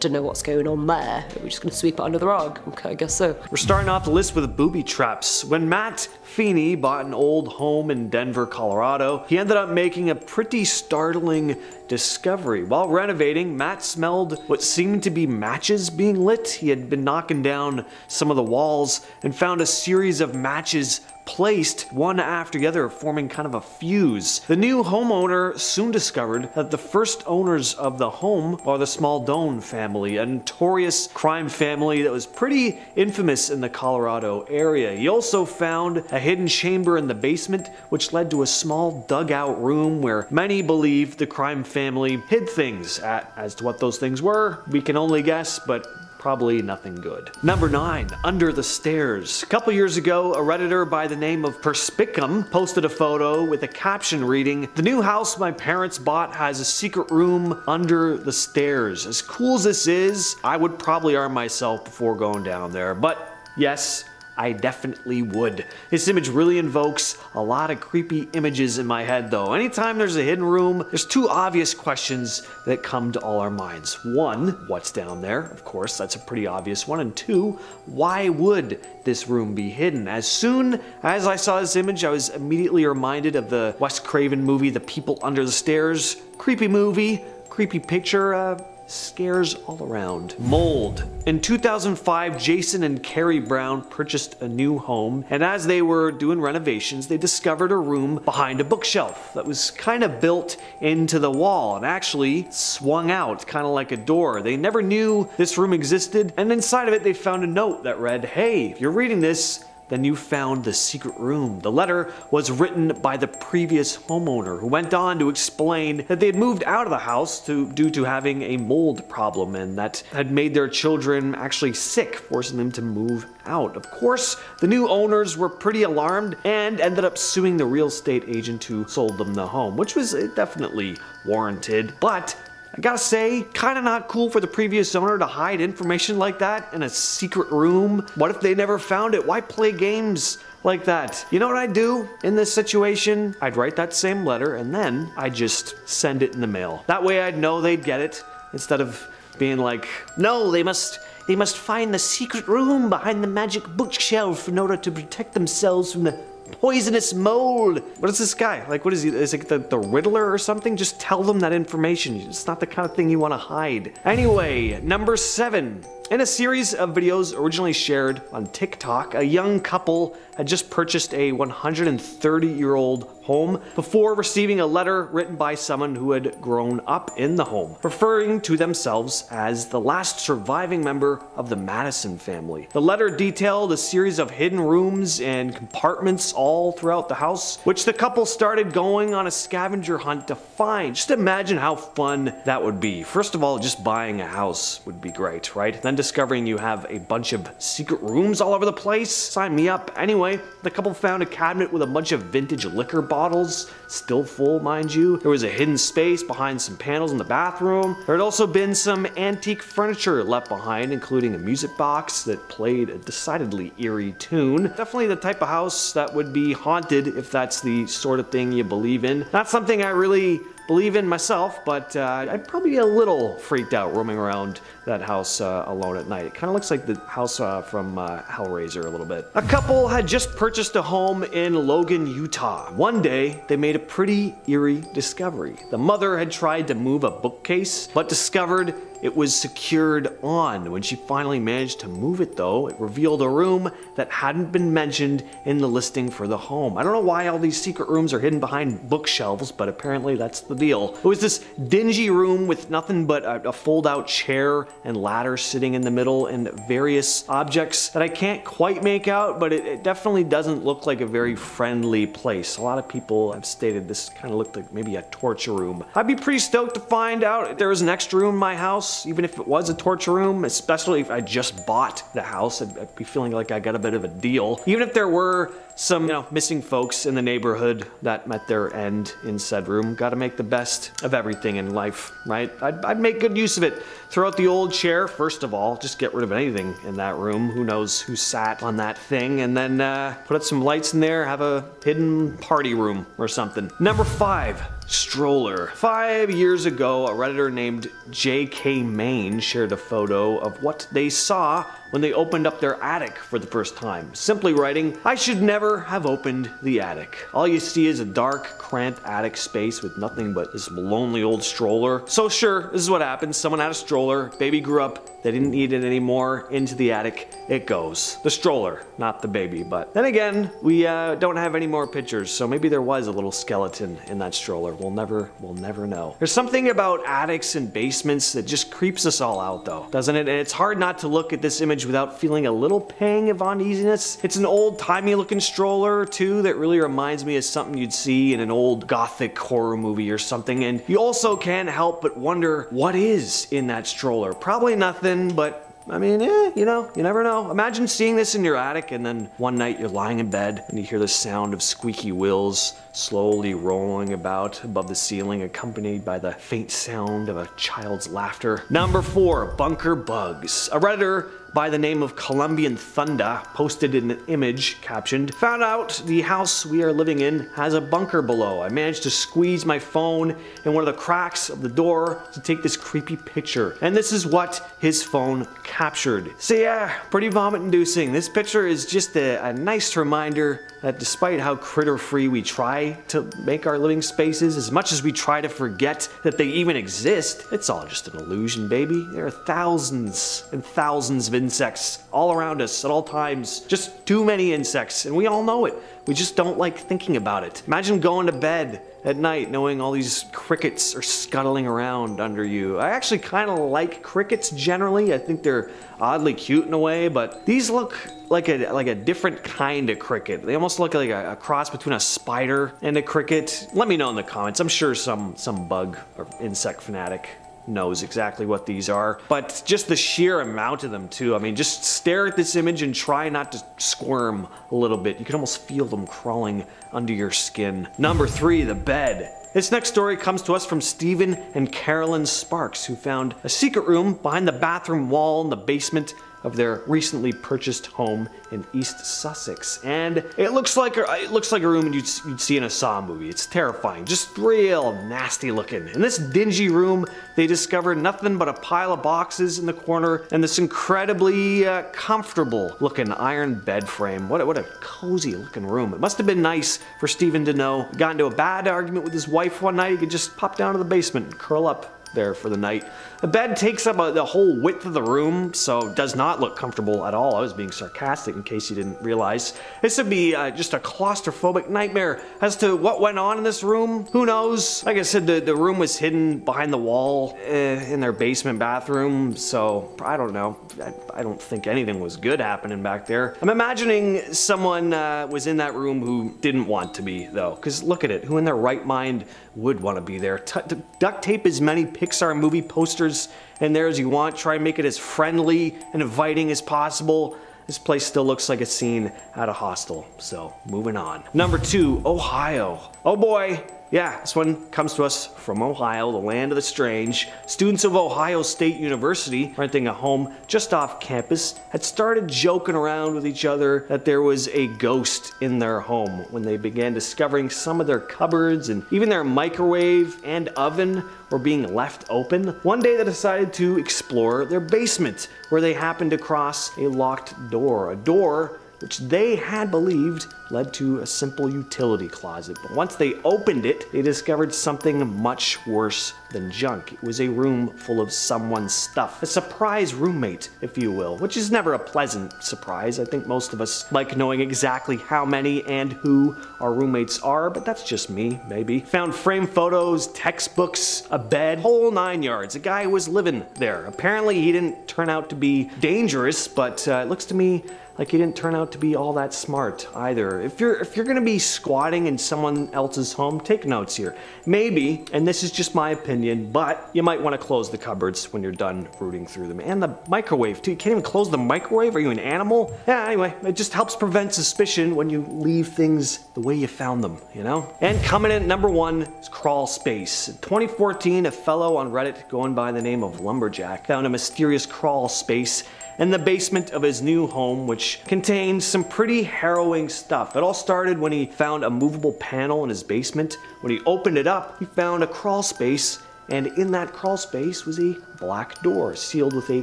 don't know what's going on there. We're just gonna sweep it under the rug. Okay, I guess so. We're starting off the list with booby traps. When Matt Feeney bought an old home in Denver, Colorado, he ended up making a pretty startling discovery. While renovating, Matt smelled what seemed to be matches being lit. He had been knocking down some of the walls and found a series of matches placed one after the other, forming kind of a fuse. The new homeowner soon discovered that the first owners of the home are the Smaldone family, a notorious crime family that was pretty infamous in the Colorado area. He also found a hidden chamber in the basement, which led to a small dugout room where many believe the crime family hid things. At, as to what those things were, we can only guess, but Probably nothing good. Number 9. Under the Stairs. A couple years ago, a redditor by the name of Perspicum posted a photo with a caption reading, The new house my parents bought has a secret room under the stairs. As cool as this is, I would probably arm myself before going down there. But yes, I definitely would. This image really invokes a lot of creepy images in my head though. Anytime there's a hidden room, there's two obvious questions that come to all our minds. One, what's down there? Of course, that's a pretty obvious one. And two, why would this room be hidden? As soon as I saw this image, I was immediately reminded of the Wes Craven movie, The People Under the Stairs. Creepy movie, creepy picture, uh, scares all around. Mold. In 2005, Jason and Carrie Brown purchased a new home, and as they were doing renovations, they discovered a room behind a bookshelf that was kind of built into the wall and actually swung out, kind of like a door. They never knew this room existed, and inside of it, they found a note that read, Hey, if you're reading this, then you found the secret room. The letter was written by the previous homeowner, who went on to explain that they had moved out of the house to, due to having a mold problem and that had made their children actually sick, forcing them to move out. Of course, the new owners were pretty alarmed and ended up suing the real estate agent who sold them the home, which was uh, definitely warranted. But I gotta say, kinda not cool for the previous owner to hide information like that in a secret room. What if they never found it? Why play games like that? You know what I'd do in this situation? I'd write that same letter and then I'd just send it in the mail. That way I'd know they'd get it instead of being like, no, they must they must find the secret room behind the magic bookshelf in order to protect themselves from the poisonous mold. What is this guy? Like, what is he? Is it the, the Riddler or something? Just tell them that information. It's not the kind of thing you want to hide. Anyway, number seven. In a series of videos originally shared on TikTok, a young couple had just purchased a 130 year old home before receiving a letter written by someone who had grown up in the home, referring to themselves as the last surviving member of the Madison family. The letter detailed a series of hidden rooms and compartments all throughout the house, which the couple started going on a scavenger hunt to find. Just imagine how fun that would be. First of all, just buying a house would be great, right? Then discovering you have a bunch of secret rooms all over the place. Sign me up. Anyway, the couple found a cabinet with a bunch of vintage liquor bottles, still full, mind you. There was a hidden space behind some panels in the bathroom. There had also been some antique furniture left behind, including a music box that played a decidedly eerie tune. Definitely the type of house that would be haunted if that's the sort of thing you believe in. Not something I really believe in myself, but uh, I'd probably be a little freaked out roaming around that house uh, alone at night. It kind of looks like the house uh, from uh, Hellraiser a little bit. A couple had just purchased a home in Logan, Utah. One day, they made a pretty eerie discovery. The mother had tried to move a bookcase, but discovered it was secured on. When she finally managed to move it though, it revealed a room that hadn't been mentioned in the listing for the home. I don't know why all these secret rooms are hidden behind bookshelves, but apparently that's the deal. It was this dingy room with nothing but a, a fold out chair and ladder sitting in the middle and various objects that I can't quite make out, but it, it definitely doesn't look like a very friendly place. A lot of people have stated this kind of looked like maybe a torture room. I'd be pretty stoked to find out if there was an extra room in my house house, even if it was a torture room, especially if I just bought the house, I'd, I'd be feeling like I got a bit of a deal. Even if there were some, you know, missing folks in the neighborhood that met their end in said room. Gotta make the best of everything in life, right? I'd, I'd make good use of it. Throw out the old chair, first of all, just get rid of anything in that room. Who knows who sat on that thing, and then uh, put up some lights in there, have a hidden party room or something. Number five, stroller. Five years ago, a Redditor named J.K. Main shared a photo of what they saw when they opened up their attic for the first time, simply writing, I should never have opened the attic. All you see is a dark, cramped attic space with nothing but this lonely old stroller. So sure, this is what happens. Someone had a stroller, baby grew up, they didn't need it anymore, into the attic, it goes. The stroller, not the baby, but then again, we uh, don't have any more pictures, so maybe there was a little skeleton in that stroller. We'll never, we'll never know. There's something about attics and basements that just creeps us all out though, doesn't it? And it's hard not to look at this image without feeling a little pang of uneasiness. It's an old timey looking stroller too that really reminds me of something you'd see in an old gothic horror movie or something. And you also can't help but wonder what is in that stroller. Probably nothing, but I mean, eh, you know, you never know. Imagine seeing this in your attic and then one night you're lying in bed and you hear the sound of squeaky wheels slowly rolling about above the ceiling accompanied by the faint sound of a child's laughter. Number four, bunker bugs. A redditor by the name of Colombian Thunder posted an image captioned, Found out the house we are living in has a bunker below. I managed to squeeze my phone in one of the cracks of the door to take this creepy picture. And this is what his phone captured. So yeah, pretty vomit inducing. This picture is just a, a nice reminder that despite how critter free we try to make our living spaces, as much as we try to forget that they even exist, it's all just an illusion, baby. There are thousands and thousands of insects all around us at all times. Just too many insects, and we all know it. We just don't like thinking about it. Imagine going to bed at night knowing all these crickets are scuttling around under you. I actually kind of like crickets generally. I think they're oddly cute in a way, but these look like a like a different kind of cricket. They almost look like a, a, cross between a spider and a cricket. Let me know in the comments. I'm sure some some bug or insect fanatic knows exactly what these are. But just the sheer amount of them too. I mean, just stare at this image and try not to squirm a little bit. You can almost feel them crawling under your skin. Number three, the bed. This next story comes to us from Stephen and Carolyn Sparks, who found a secret room behind the bathroom wall in the basement of their recently purchased home in East Sussex. And it looks like a, it looks like a room you'd, you'd see in a Saw movie. It's terrifying, just real nasty looking. In this dingy room, they discovered nothing but a pile of boxes in the corner and this incredibly uh, comfortable looking iron bed frame. What a, what a cozy looking room. It must have been nice for Stephen to know. He got into a bad argument with his wife one night. He could just pop down to the basement and curl up there for the night. The bed takes up a, the whole width of the room, so does not look comfortable at all. I was being sarcastic in case you didn't realize. This would be uh, just a claustrophobic nightmare. As to what went on in this room, who knows? Like I said, the, the room was hidden behind the wall uh, in their basement bathroom, so I don't know. I, I, don't think anything was good happening back there. I'm imagining someone uh, was in that room who didn't want to be, though, because look at it. Who in their right mind would want to be there? T duct tape as many Pixar movie posters in there as you want. Try and make it as friendly and inviting as possible. This place still looks like a scene at a hostel. So moving on. Number two, Ohio. Oh boy, Yeah, this one comes to us from Ohio, the land of the strange. Students of Ohio State University, renting a home just off campus, had started joking around with each other that there was a ghost in their home when they began discovering some of their cupboards and even their microwave and oven were being left open. One day they decided to explore their basement, where they happened to cross a locked door. A door which they had believed led to a simple utility closet. But once they opened it, they discovered something much worse than junk. It was a room full of someone's stuff. A surprise roommate, if you will, which is never a pleasant surprise. I think most of us like knowing exactly how many and who our roommates are, but that's just me, maybe. Found frame photos, textbooks, a bed, whole nine yards. A guy was living there. Apparently he didn't turn out to be dangerous, but uh, it looks to me like he didn't turn out to be all that smart either. If you're if you're gonna be squatting in someone else's home, take notes here. Maybe, and this is just my opinion, but you might want to close the cupboards when you're done rooting through them. And the microwave too. You can't even close the microwave? Are you an animal? Yeah, anyway, it just helps prevent suspicion when you leave things the way you found them, you know? And coming in at number one is crawl space. In 2014, a fellow on Reddit going by the name of Lumberjack found a mysterious crawl space in the basement of his new home, which contained some pretty harrowing stuff. It all started when he found a movable panel in his basement. When he opened it up, he found a crawl space and in that crawl space was a black door sealed with a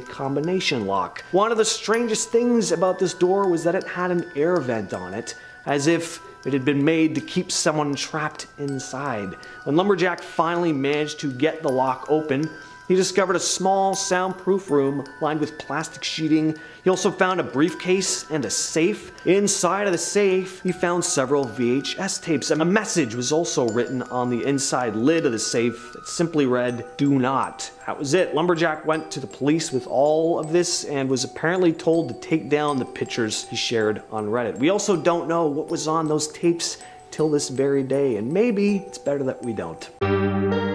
combination lock. One of the strangest things about this door was that it had an air vent on it, as if it had been made to keep someone trapped inside. When Lumberjack finally managed to get the lock open, he discovered a small soundproof room lined with plastic sheeting. He also found a briefcase and a safe. Inside of the safe, he found several VHS tapes. And a message was also written on the inside lid of the safe that simply read, Do not. That was it. Lumberjack went to the police with all of this and was apparently told to take down the pictures he shared on Reddit. We also don't know what was on those tapes till this very day, and maybe it's better that we don't.